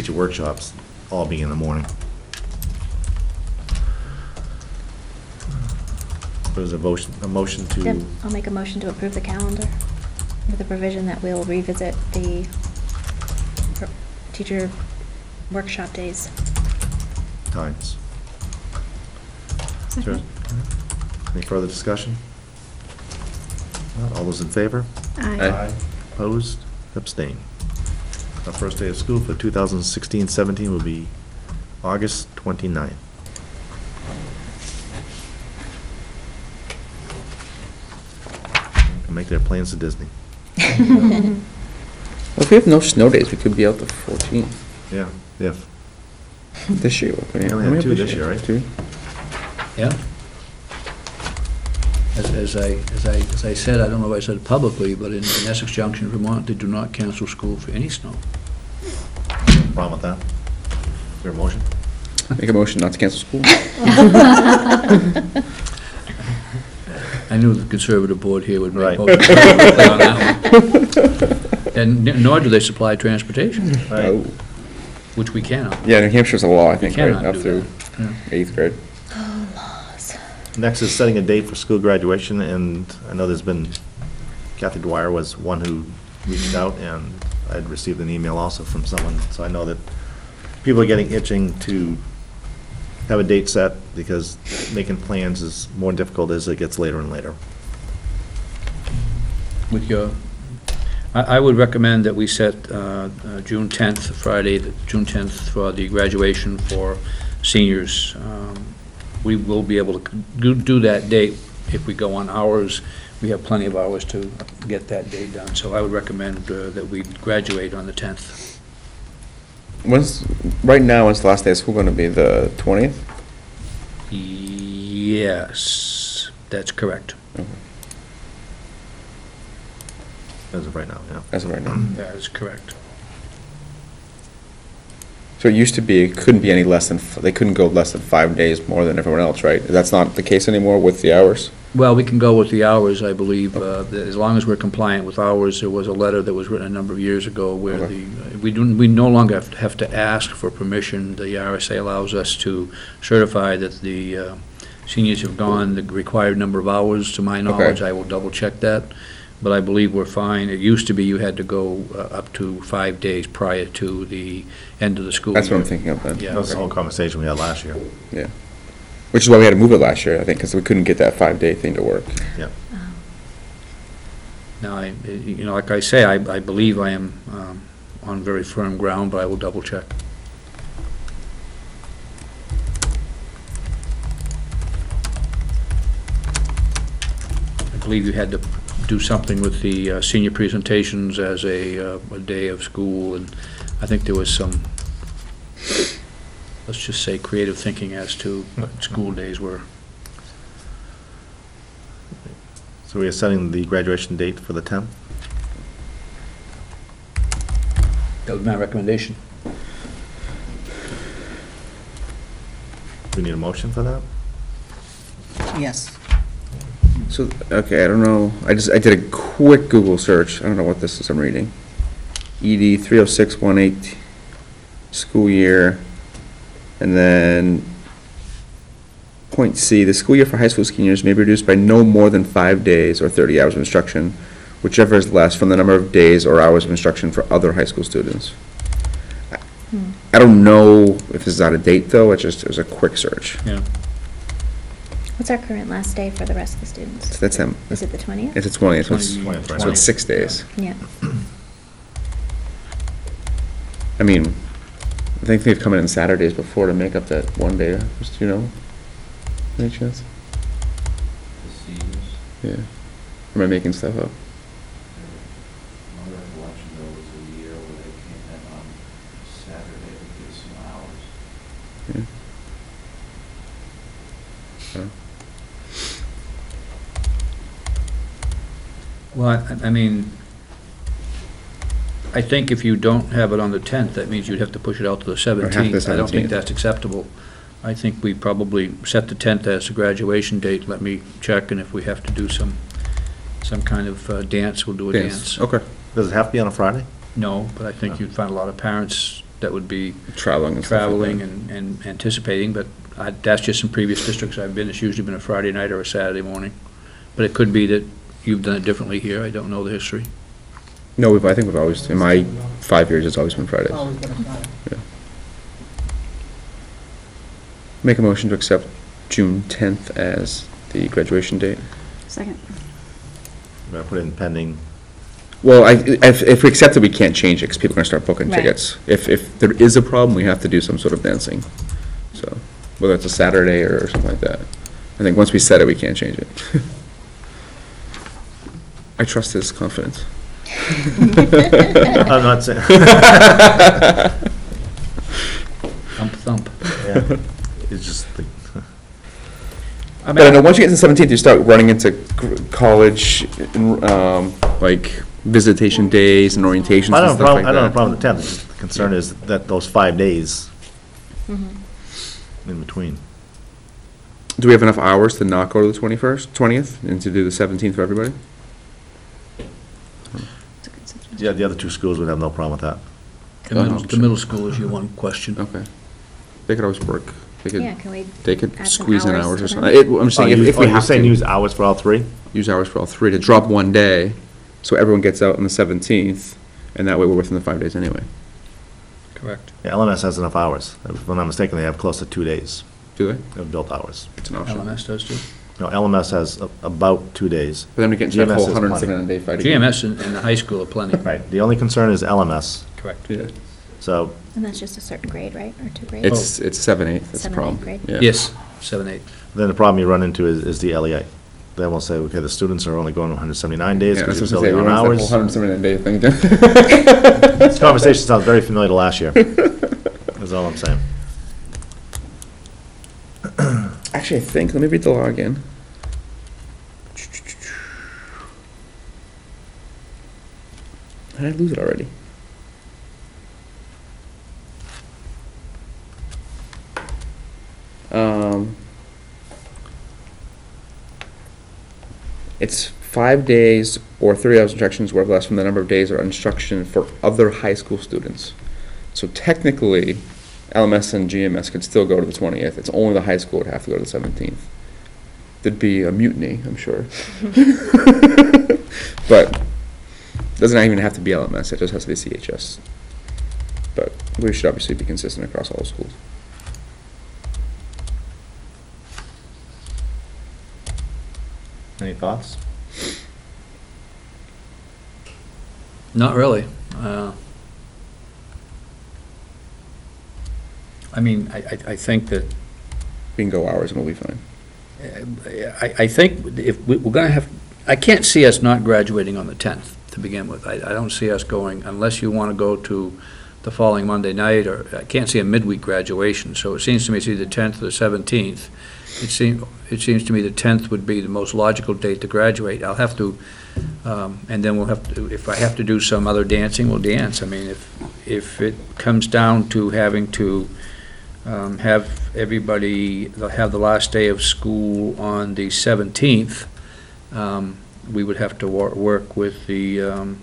teacher workshops, all being in the morning. There's a motion, a motion Yep, to, I'll make a motion to approve the calendar with the provision that we'll revisit the pro- teacher workshop days. times. Is there- Any further discussion? Not All those in favor? Aye. Opposed? Abstain. Our first day of school for 2016-17 will be August 29th. Can Make their plans to Disney. Well, if we have no snow days, we could be out the fourteenth Yeah. If, this year. We only had two this year, right? Two. Yeah? As, as I, as I, as I said, I don't know if I said it publicly, but in in Essex Junction, Vermont, they do not cancel school for any snow. problem with that? Is there a motion? Make a motion not to cancel school. I knew the conservative board here would make Right. motions publicly on that one. And n- nor do they supply transportation, Oh. which we cannot. Yeah, New Hampshire's a law, I think, right, cannot up do through that. Yeah. eighth grade. Next is setting a date for school graduation, and I know there's been, Kathy Dwyer was one who reached out, and I'd received an email also from someone, so I know that people are getting itching to have a date set, because making plans is more difficult as it gets later and later. With your, I, I would recommend that we set uh, uh, June 10th, Friday, the- June 10th for the graduation for seniors. Um, We will be able to do do that date if we go on hours. We have plenty of hours to get that date done, so I would recommend uh, that we graduate on the 10th. When's, right now, when's the last day of school gonna be, the twentieth? Yes, that's correct. As of right now, yeah. As of right now. That is correct. So it used to be, it couldn't be any less than, f- they couldn't go less than five days more than everyone else, right? That's not the case anymore with the hours? Well, we can go with the hours, I believe, uh, as long as we're compliant with hours. There was a letter that was written a number of years ago where Okay. the, we do, we no longer have to- have to ask for permission. The RSA allows us to certify that the uh, seniors have gone the required number of hours, to my knowledge. I will double-check that, but I believe we're fine. It used to be you had to go uh, up to five days prior to the end of the school year. That's what I'm thinking of then. Yeah. That was the whole conversation we had last year. Yeah. Which is why we had to move it last year, I think, because we couldn't get that five-day thing to work. Yeah. Now, I, you know, like I say, I, I believe I am um, on very firm ground, but I will double-check. I believe you had to do something with the uh, senior presentations as a, uh, a day of school, and I think there was some, let's just say, creative thinking as to what school days were. So we are setting the graduation date for the 10th? That was my recommendation. Do we need a motion for that? Yes. So, okay, I don't know, I just, I did a quick Google search, I don't know what this is I'm reading. ED three oh six one eight, school year, and then point C, the school year for high school seniors may be reduced by no more than five days or thirty hours of instruction, whichever is less from the number of days or hours of instruction for other high school students. Hmm. I don't know if this is out of date, though, it just, it was a quick search. Yeah. What's our current last day for the rest of the students? So that's them. Is it the 20th? It's the twentieth, so it's, 20th, right. so it's six days. Yeah. I mean, I think they've come in on Saturdays before to make up that one day, just, you know? Any chance? Yeah. Am I making stuff up? My recollection though was a year where they came in on Saturday to give some hours. Yeah. Uh, Well, I- I mean, I think if you don't have it on the 10th, that means you'd have to push it out to the 17th. I don't 17th. think that's acceptable. I think we probably set the 10th as the graduation date. Let me check, and if we have to do some, some kind of uh, dance, we'll do a Yes, dance. okay. Does it have to be on a Friday? No, but I think you'd find a lot of parents that would be Traveling and stuff like traveling that. and and anticipating, but I- that's just in previous districts I've been, it's usually been a Friday night or a Saturday morning. But it could be that you've done it differently here, I don't know the history. No, we've, I think we've always, in my five years, it's always been Fridays. Always been a Friday. Make a motion to accept June tenth as the graduation date. Second. I'm gonna put in pending, Well, I, if, if we accept it, we can't change it, because people are gonna start booking Right. tickets. If, if there is a problem, we have to do some sort of dancing. So, whether it's a Saturday or something like that. I think once we set it, we can't change it. I trust his confidence. I'm not saying, Thump, thump. yeah, it's just, like, I But I know, mean, once you get to the seventeenth, you start running into gr- college, um, like visitation days and orientations I and don't have a stuff problem, like I don't have a that. problem with the tenth, it's just the concern is that those five days Mm-hmm. in between. Do we have enough hours to not go to the twenty-first, twentieth, and to do the seventeenth for everybody? Yeah, the other two schools would have no problem with that. the middle, the middle school is your one question. Okay. They could always work. They Yeah, could, can we they could add some squeeze in hours hours to or them? something. It- I'm Oh, saying if, you- if oh, we you're have saying to, use hours for all three? use hours for all three, to drop one day, so everyone gets out on the seventeenth, and that way we're within the five days anyway. Correct. Yeah, LMS has enough hours. If I'm not mistaken, they have close to two days Do they? of built hours. It's an option. LMS does too. No, LMS has a- about two days. But then we get into that GMS whole is hundred and plenty. seventy-nine day fight again. GMS and, and the high school are plenty. Right, the only concern is LMS, Correct. Yeah. so And that's just a certain grade, right? Or two grades? It's, it's seven, eight, that's the Seven, problem. eighth grade? Yeah. Yes, seven, eight. then the problem you run into is, is the LEA. Then we'll say, okay, the students are only going 179 days Yeah, because that's you're what I was building gonna on say, hours. that whole 179 day thing. This conversation sounds very familiar to last year. That's all I'm saying. Actually, I think, let me read the law again. How did I lose it already? Um, it's five days or three hours of instructions worth less from the number of days of instruction for other high school students. So technically, LMS and GMS could still go to the twentieth, it's only the high school would have to go to the seventeenth. There'd be a mutiny, I'm sure. But, doesn't even have to be LMS, it just has to be CHS. But we should obviously be consistent across all schools. Any thoughts? Not really. Uh, I mean, I, I I think that Bingo hours and we'll be fine. I, I think if, we- we're gonna have, I can't see us not graduating on the 10th to begin with. I, I don't see us going, unless you want to go to the following Monday night, or, I can't see a midweek graduation. So it seems to me it's either the 10th or the 17th. It seems, it seems to me the 10th would be the most logical date to graduate. I'll have to, um, and then we'll have to, if I have to do some other dancing, we'll dance. I mean, if, if it comes down to having to um, have everybody, have the last day of school on the 17th, um, we would have to wor- work with the um,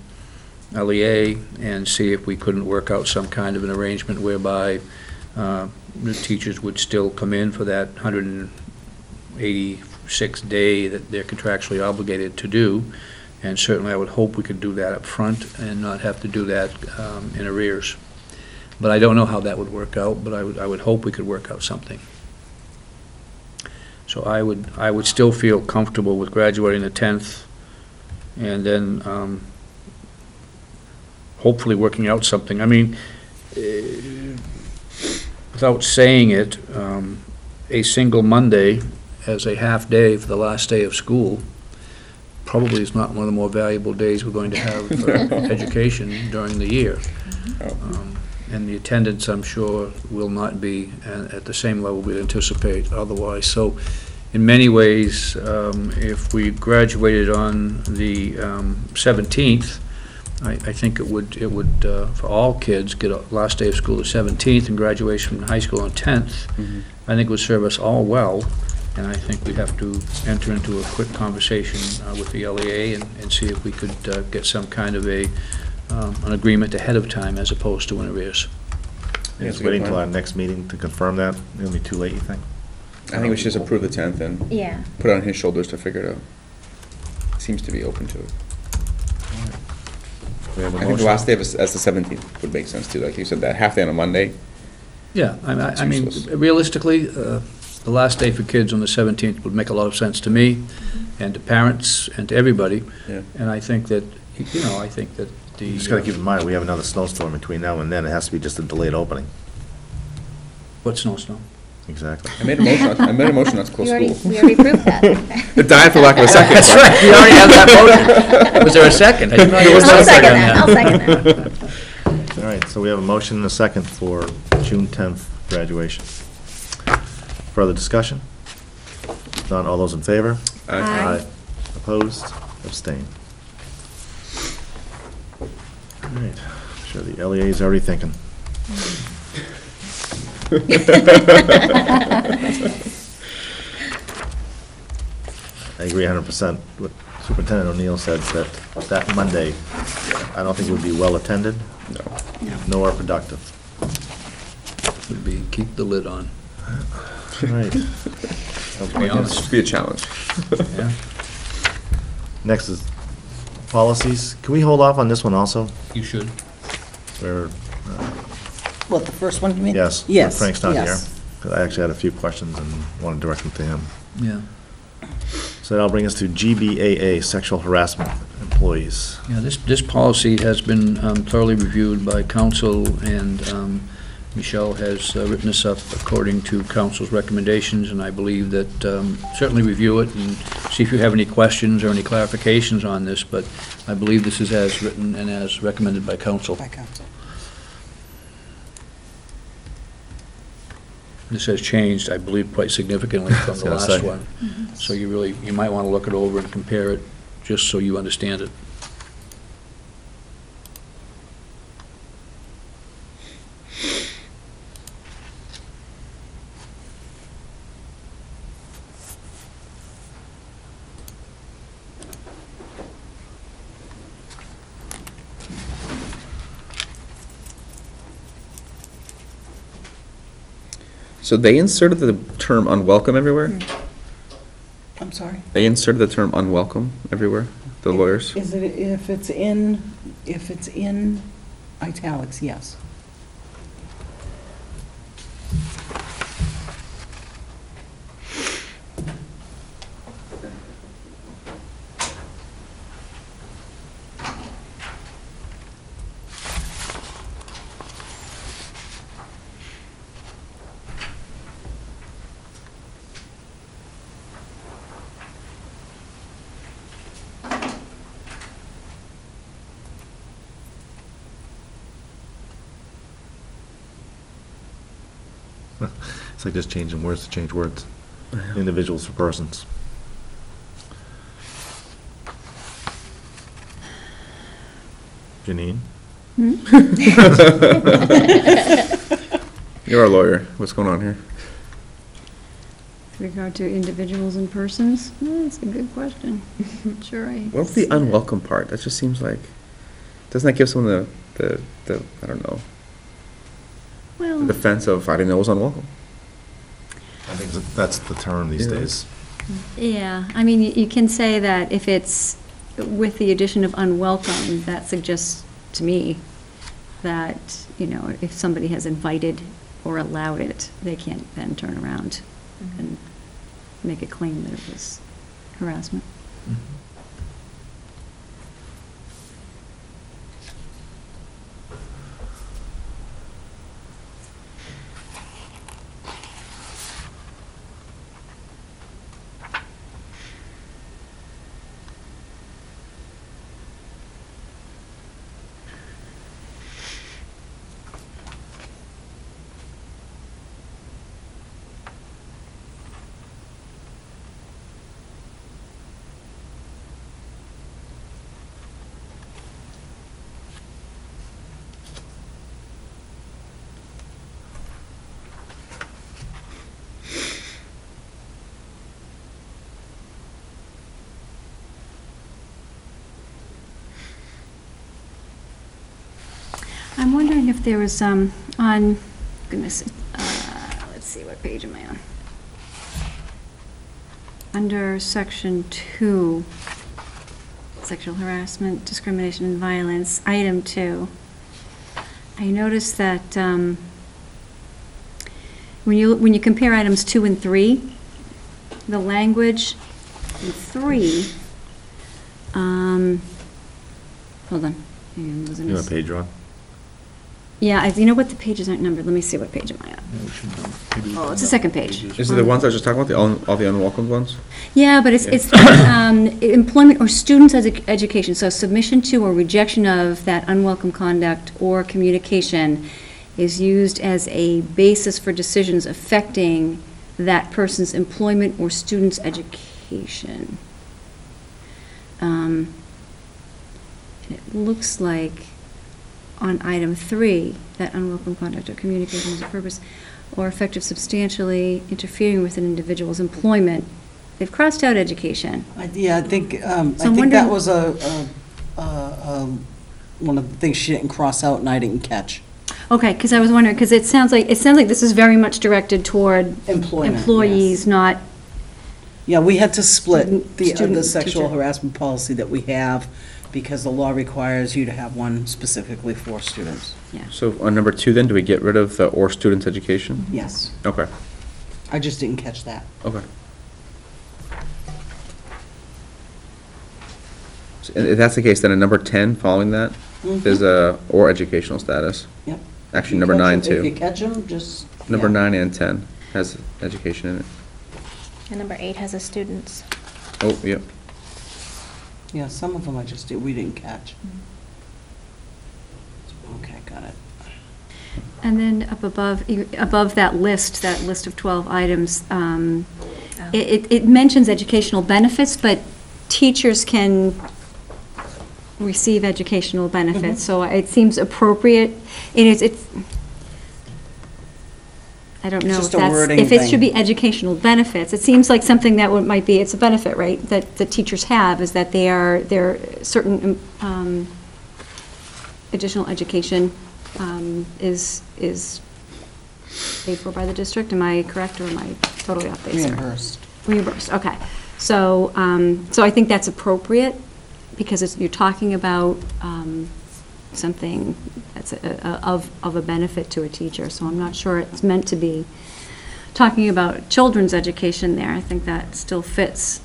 LEA and see if we couldn't work out some kind of an arrangement whereby uh, the teachers would still come in for that 186 day that they're contractually obligated to do, And certainly, I would hope we could do that up front and not have to do that um, in arrears. But I don't know how that would work out, but I would, I would hope we could work out something. So I would, I would still feel comfortable with graduating the 10th, and then um, hopefully working out something. I mean, eh, without saying it, um, a single Monday as a half-day for the last day of school probably is not one of the more valuable days we're going to have for education during the year. Um, And the attendance, I'm sure, will not be at at the same level we'd anticipate otherwise. So in many ways, um, if we graduated on the um, 17th, I, I think it would, it would, uh, for all kids, get a last day of school the 17th and graduation from high school on 10th. Mhm. I think it would serve us all well, and I think we'd have to enter into a quick conversation uh, with the LEA and, and see if we could uh, get some kind of a, um, an agreement ahead of time as opposed to in arrears. It's Just waiting till plan. our next meeting to confirm that. It'll be too late, you think? I think we should just approve the tenth and Yeah. put it on his shoulders to figure it out. Seems to be open to it. We have a I think the motion. last day of, as the seventeenth would make sense too, like you said, that half day on a Monday. Yeah, I- I, I mean, Useless. realistically, uh, the last day for kids on the 17th would make a lot of sense to me, and to parents, and to everybody, Yeah. and I think that, you know, I think that the... Just gotta keep in mind, we have another snowstorm between now and then. It has to be just a delayed opening. What snow, snow? Exactly. I made a motion, I made a motion not to close We already, school. we already proved that. It died for lack of a second. That's but- right, we already have that motion. Was there a second? I didn't know you There were was no I'll second second that, I'll second that. All right, so we have a motion and a second for June 10th graduation. Further discussion? If Not all those in favor? Aye. Aye. Opposed? Abstained. All right, sure the LEA is already thinking. Mm. I agree hundred percent with Superintendent O'Neill said that that Monday, I don't think it would be well-attended, No. nor productive. Would be, keep the lid on. All right. To be honest. It'd be a challenge. Yeah. Next is policies. Can we hold off on this one also? You should. Where, uh, What, the first one you mean? yes, where Yes. Frank's not here. yes. 'Cause I actually had a few questions and wanted to direct them to him. Yeah. So that'll bring us to GBAA, sexual harassment employees. Yeah, this, this policy has been um, thoroughly reviewed by counsel, and um, Michelle has uh, written this up according to counsel's recommendations, and I believe that, um, certainly review it and see if you have any questions or any clarifications on this, but I believe this is as written and as recommended by counsel. By counsel. This has changed, I believe, quite significantly from was the gonna last say. one. Mm-hmm. So you really, you might want to look it over and compare it, just so you understand it. So they inserted the term unwelcome everywhere? Mm. I'm sorry? They inserted the term unwelcome everywhere, the lawyers? Is it, if it's in, if it's in italics, yes. It's like just changing words to change words. Individuals for persons. Janine? You're our lawyer. What's going on here? With regard to individuals and persons, Hmm, that's a good question. Not Sure, I. What's the unwelcome part? That just seems like, doesn't that give someone the, the, the, I don't know, the Well, defense of, I didn't know it was unwelcome? I think that- that's the term these Yeah. days. yeah, I mean, you- you can say that if it's with the addition of unwelcome, that suggests to me that, you know, if somebody has invited or allowed it, they can't then turn around mm-hmm. and make a claim that it was harassment. I'm wondering if there was, um, on, goodness, uh, let's see, what page am I on? Under section two, sexual harassment, discrimination, and violence, item two, I noticed that, um, when you, when you compare items two and three, the language in three, um, hold on. You a page, Ron? Yeah, I, you know what, the pages aren't numbered, let me see what page am I on. Oh, it's the second page. Is it the ones I was just talking about, the, un- all the unwelcome ones? Yeah, but it's, it's, um, employment or students' edu- education, so submission to or rejection of that unwelcome conduct or communication is used as a basis for decisions affecting that person's employment or student's education. Um, and it looks like on item three, that unwelcome conduct or communication is a purpose or effective substantially interfering with an individual's employment. They've crossed out education. I- Yeah, I think, um, So I think that was a, a- a- um, one of the things she didn't cross out and I didn't catch. Okay, because I was wondering, because it sounds like, it sounds like this is very much directed toward Employment, yes. employees, not, Yeah, we had to split the, uh, the sexual teacher. harassment policy that we have because the law requires you to have one specifically for students. yeah. So on number two then, do we get rid of the or students' education? Yes, Okay, I just didn't catch that. okay. So If that's the case, then in number ten, following that, mm-hmm. there's a or educational status. Yep. Actually, number nine If you too. catch them, just. Number yeah. nine and ten has education in it. And number eight has a students. Oh, yep. Yeah, some of them I just, did- we didn't catch. Okay, got it. And then up above, e- above that list, that list of 12 items, um, it, it- it mentions educational benefits, but teachers can receive educational benefits, so it seems appropriate. It is, it's, I don't know if just a that's, wording if it should thing. be educational benefits. It seems like something that would, might be, it's a benefit, right, that the teachers have, is that they are, there certain um, additional education um, is, is paid for by the district. Am I correct, or am I totally off base here? Reimbursed. Reimbursed, okay. So, um, so I think that's appropriate, because it's, you're talking about um, something that's a- a- of, of a benefit to a teacher, so I'm not sure it's meant to be talking about children's education there. I think that still fits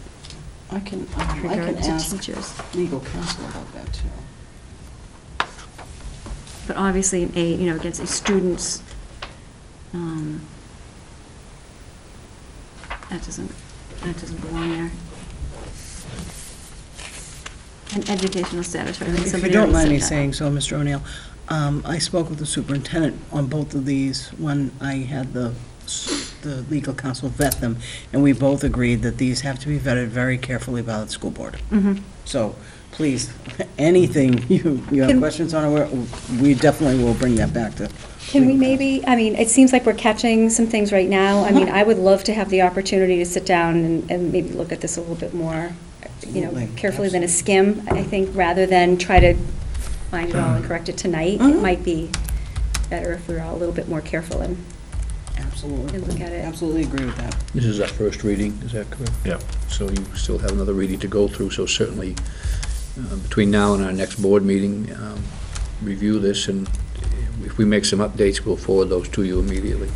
I can, um, I can ask teachers. legal counsel about that too. But obviously, a, you know, against a student's, um, that doesn't, that doesn't belong there. An educational status, right? Think If you somebody don't already mind me said that. saying so, Mr. O'Neill, um, I spoke with the superintendent on both of these when I had the, s- the legal counsel vet them, and we both agreed that these have to be vetted very carefully by the school board. Mhm. So, please, anything you, you have Can- questions on, or we definitely will bring that back to. Can we maybe, I mean, it seems like we're catching some things right now. I mean, I would love to have the opportunity to sit down and, and maybe look at this a little bit more, you know, Absolutely, carefully than a skim, I think, rather than try to find it all and correct it tonight. It Mhm. might be better if we we're all a little bit more careful and Absolutely. And look at it. Absolutely agree with that. This is our first reading, is that correct? Yeah. So you still have another reading to go through, so certainly uh, between now and our next board meeting, um, review this, and if we make some updates, we'll forward those to you immediately.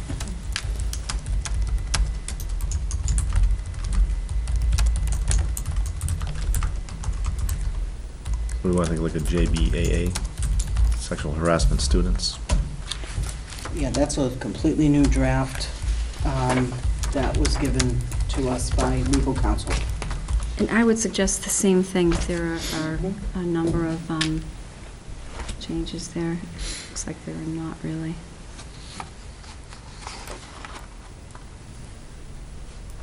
We want to take a look at JBAA, sexual harassment students. Yeah, that's a completely new draft um, that was given to us by legal counsel. And I would suggest the same thing, there are are a number of um, changes there. Looks like there are not really.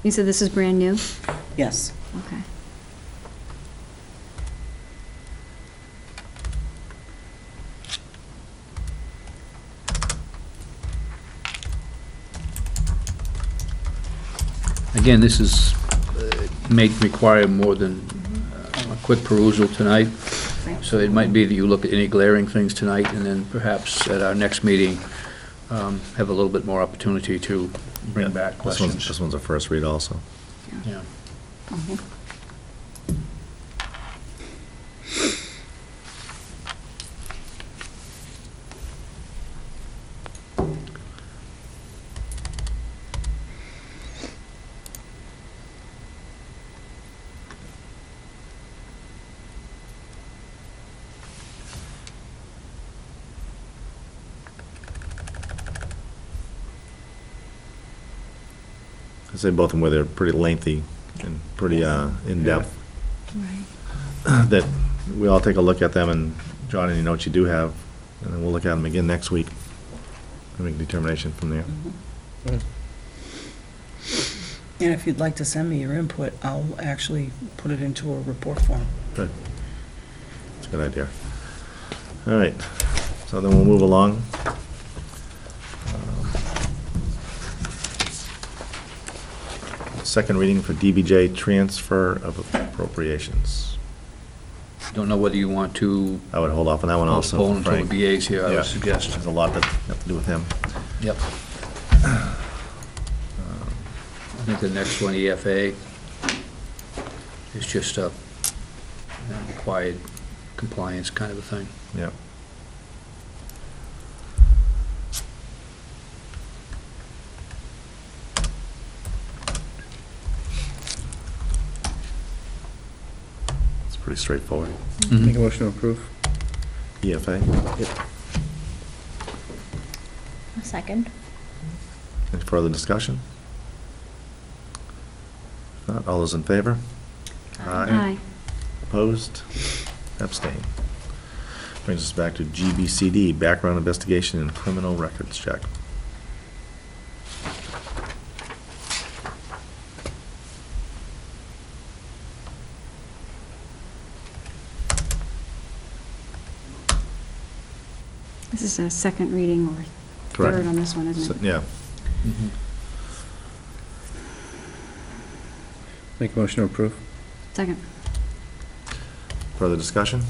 You said this is brand new? Yes. Okay. Again, this is, uh, may require more than uh, a quick perusal tonight, so it might be that you look at any glaring things tonight, and then perhaps at our next meeting, um, have a little bit more opportunity to bring back This one's, questions. this one's a first read also. Yeah. Mhm. Say both of them where they're pretty lengthy and pretty uh, in-depth. Right. That we all take a look at them and jot any notes you do have, and then we'll look at them again next week and make a determination from there. And if you'd like to send me your input, I'll actually put it into a report form. Good. That's a good idea. All right, so then we'll move along. Second reading for DBJ transfer of appropriations. Don't know whether you want to I would hold off on that one also. postpone until Frank. the BA's here, I Yeah, would suggest. There's a lot that have to do with him. Yep. I think the next one, EFA, is just a uh, required compliance kind of a thing. Yeah. Pretty straightforward. Mm-hmm. Make a motion to approve. EFA, A second. any further discussion? If Not, all those in favor? Aye. Opposed? Abstain. Brings us back to GBCD, background investigation and criminal records check. Is a second reading or Correct. third on this one, isn't it? Yeah. Mhm. Make a motion to approve. Second. Further discussion?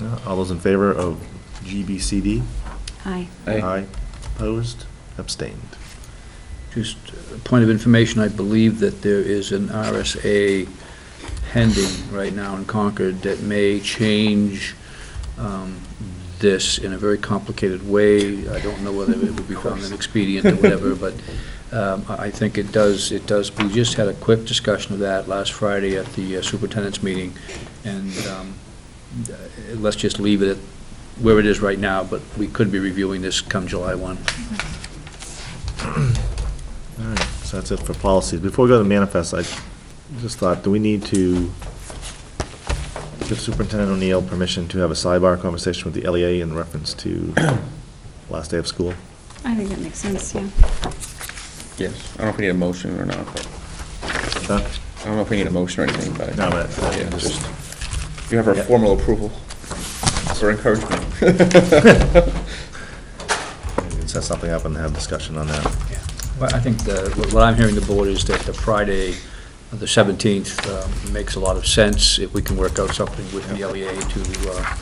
No? All those in favor of GBCD? Aye. Aye. Opposed? Abstained. Just a point of information, I believe that there is an RSA pending right now in Concord that may change um, this in a very complicated way. I don't know whether it would be found an expedient or whatever, but um, I think it does, it does, we just had a quick discussion of that last Friday at the uh, superintendent's meeting, and um, uh, let's just leave it at where it is right now, but we could be reviewing this come July 1. All right, so that's it for policies. Before we go to the manifest, I just thought, do we need to give Superintendent O'Neill permission to have a sidebar conversation with the LEA in reference to last day of school? I think that makes sense, yeah. Yes. I don't know if we need a motion or not, but, Huh? I don't know if we need a motion or anything, but. No, but, uh, Yeah, just- You have our Yeah. formal approval or encouragement. We can Set something up and have discussion on that. Well, I think the, what I'm hearing the board is that the Friday, the 17th, um, makes a lot of sense if we can work out something with the LEA to uh,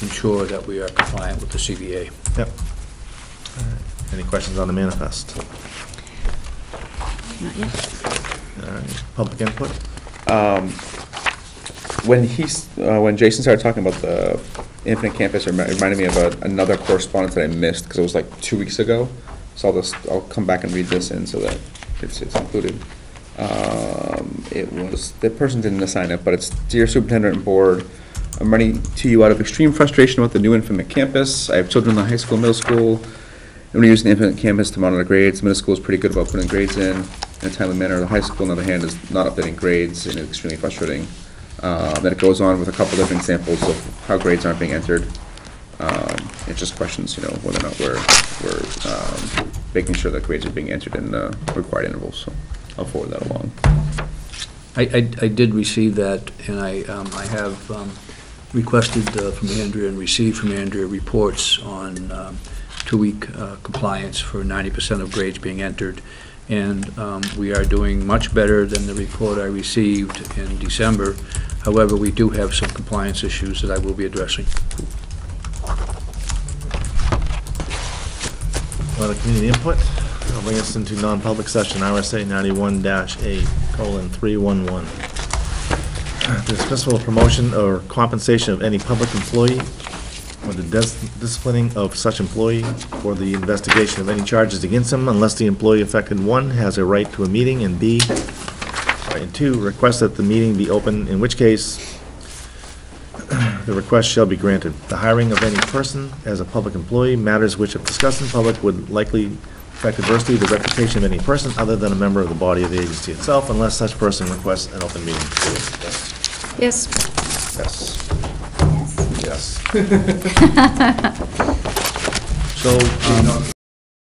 ensure that we are compliant with the CBA. Yep. All right. Any questions on the manifest? Not yet. All right, public input? Um, When he's, uh, when Jason started talking about the Infinite Campus, it remi- reminded me of a- another correspondence that I missed, because it was like two weeks ago. So I'll just, I'll come back and read this in so that it's, it's included. Um, It was, the person didn't assign it, but it's Dear Superintendent and Board, I'm writing to you out of extreme frustration about the new Infinite Campus. I have children in the high school, middle school, we're using the Infinite Campus to monitor grades. Middle school is pretty good about putting grades in in a timely manner. The high school, on the other hand, is not updating grades, and it's extremely frustrating. Uh, Then it goes on with a couple different examples of how grades aren't being entered. Um, It just questions, you know, whether or not we're, we're um, making sure that grades are being entered in the required intervals, so I'll forward that along. I, I I did receive that, and I, um, I have um, requested uh, from Andrea and received from Andrea reports on um, two-week uh, compliance for 90% of grades being entered. And um, we are doing much better than the report I received in December. However, we do have some compliance issues that I will be addressing. Other community input? I'll bring us into non-public session, RSA ninety-one dash A colon three one one. Dismissal, promotion, or compensation of any public employee, or the dis- disciplining of such employee, or the investigation of any charges against him, unless the employee affected, one, has a right to a meeting, and B, and two, request that the meeting be open, in which case the request shall be granted. The hiring of any person as a public employee, matters which if discussed in public would likely affect adversely the reputation of any person other than a member of the body of the agency itself, unless such person requests an open meeting. Yes. Yes. Yes. Yes. So, um,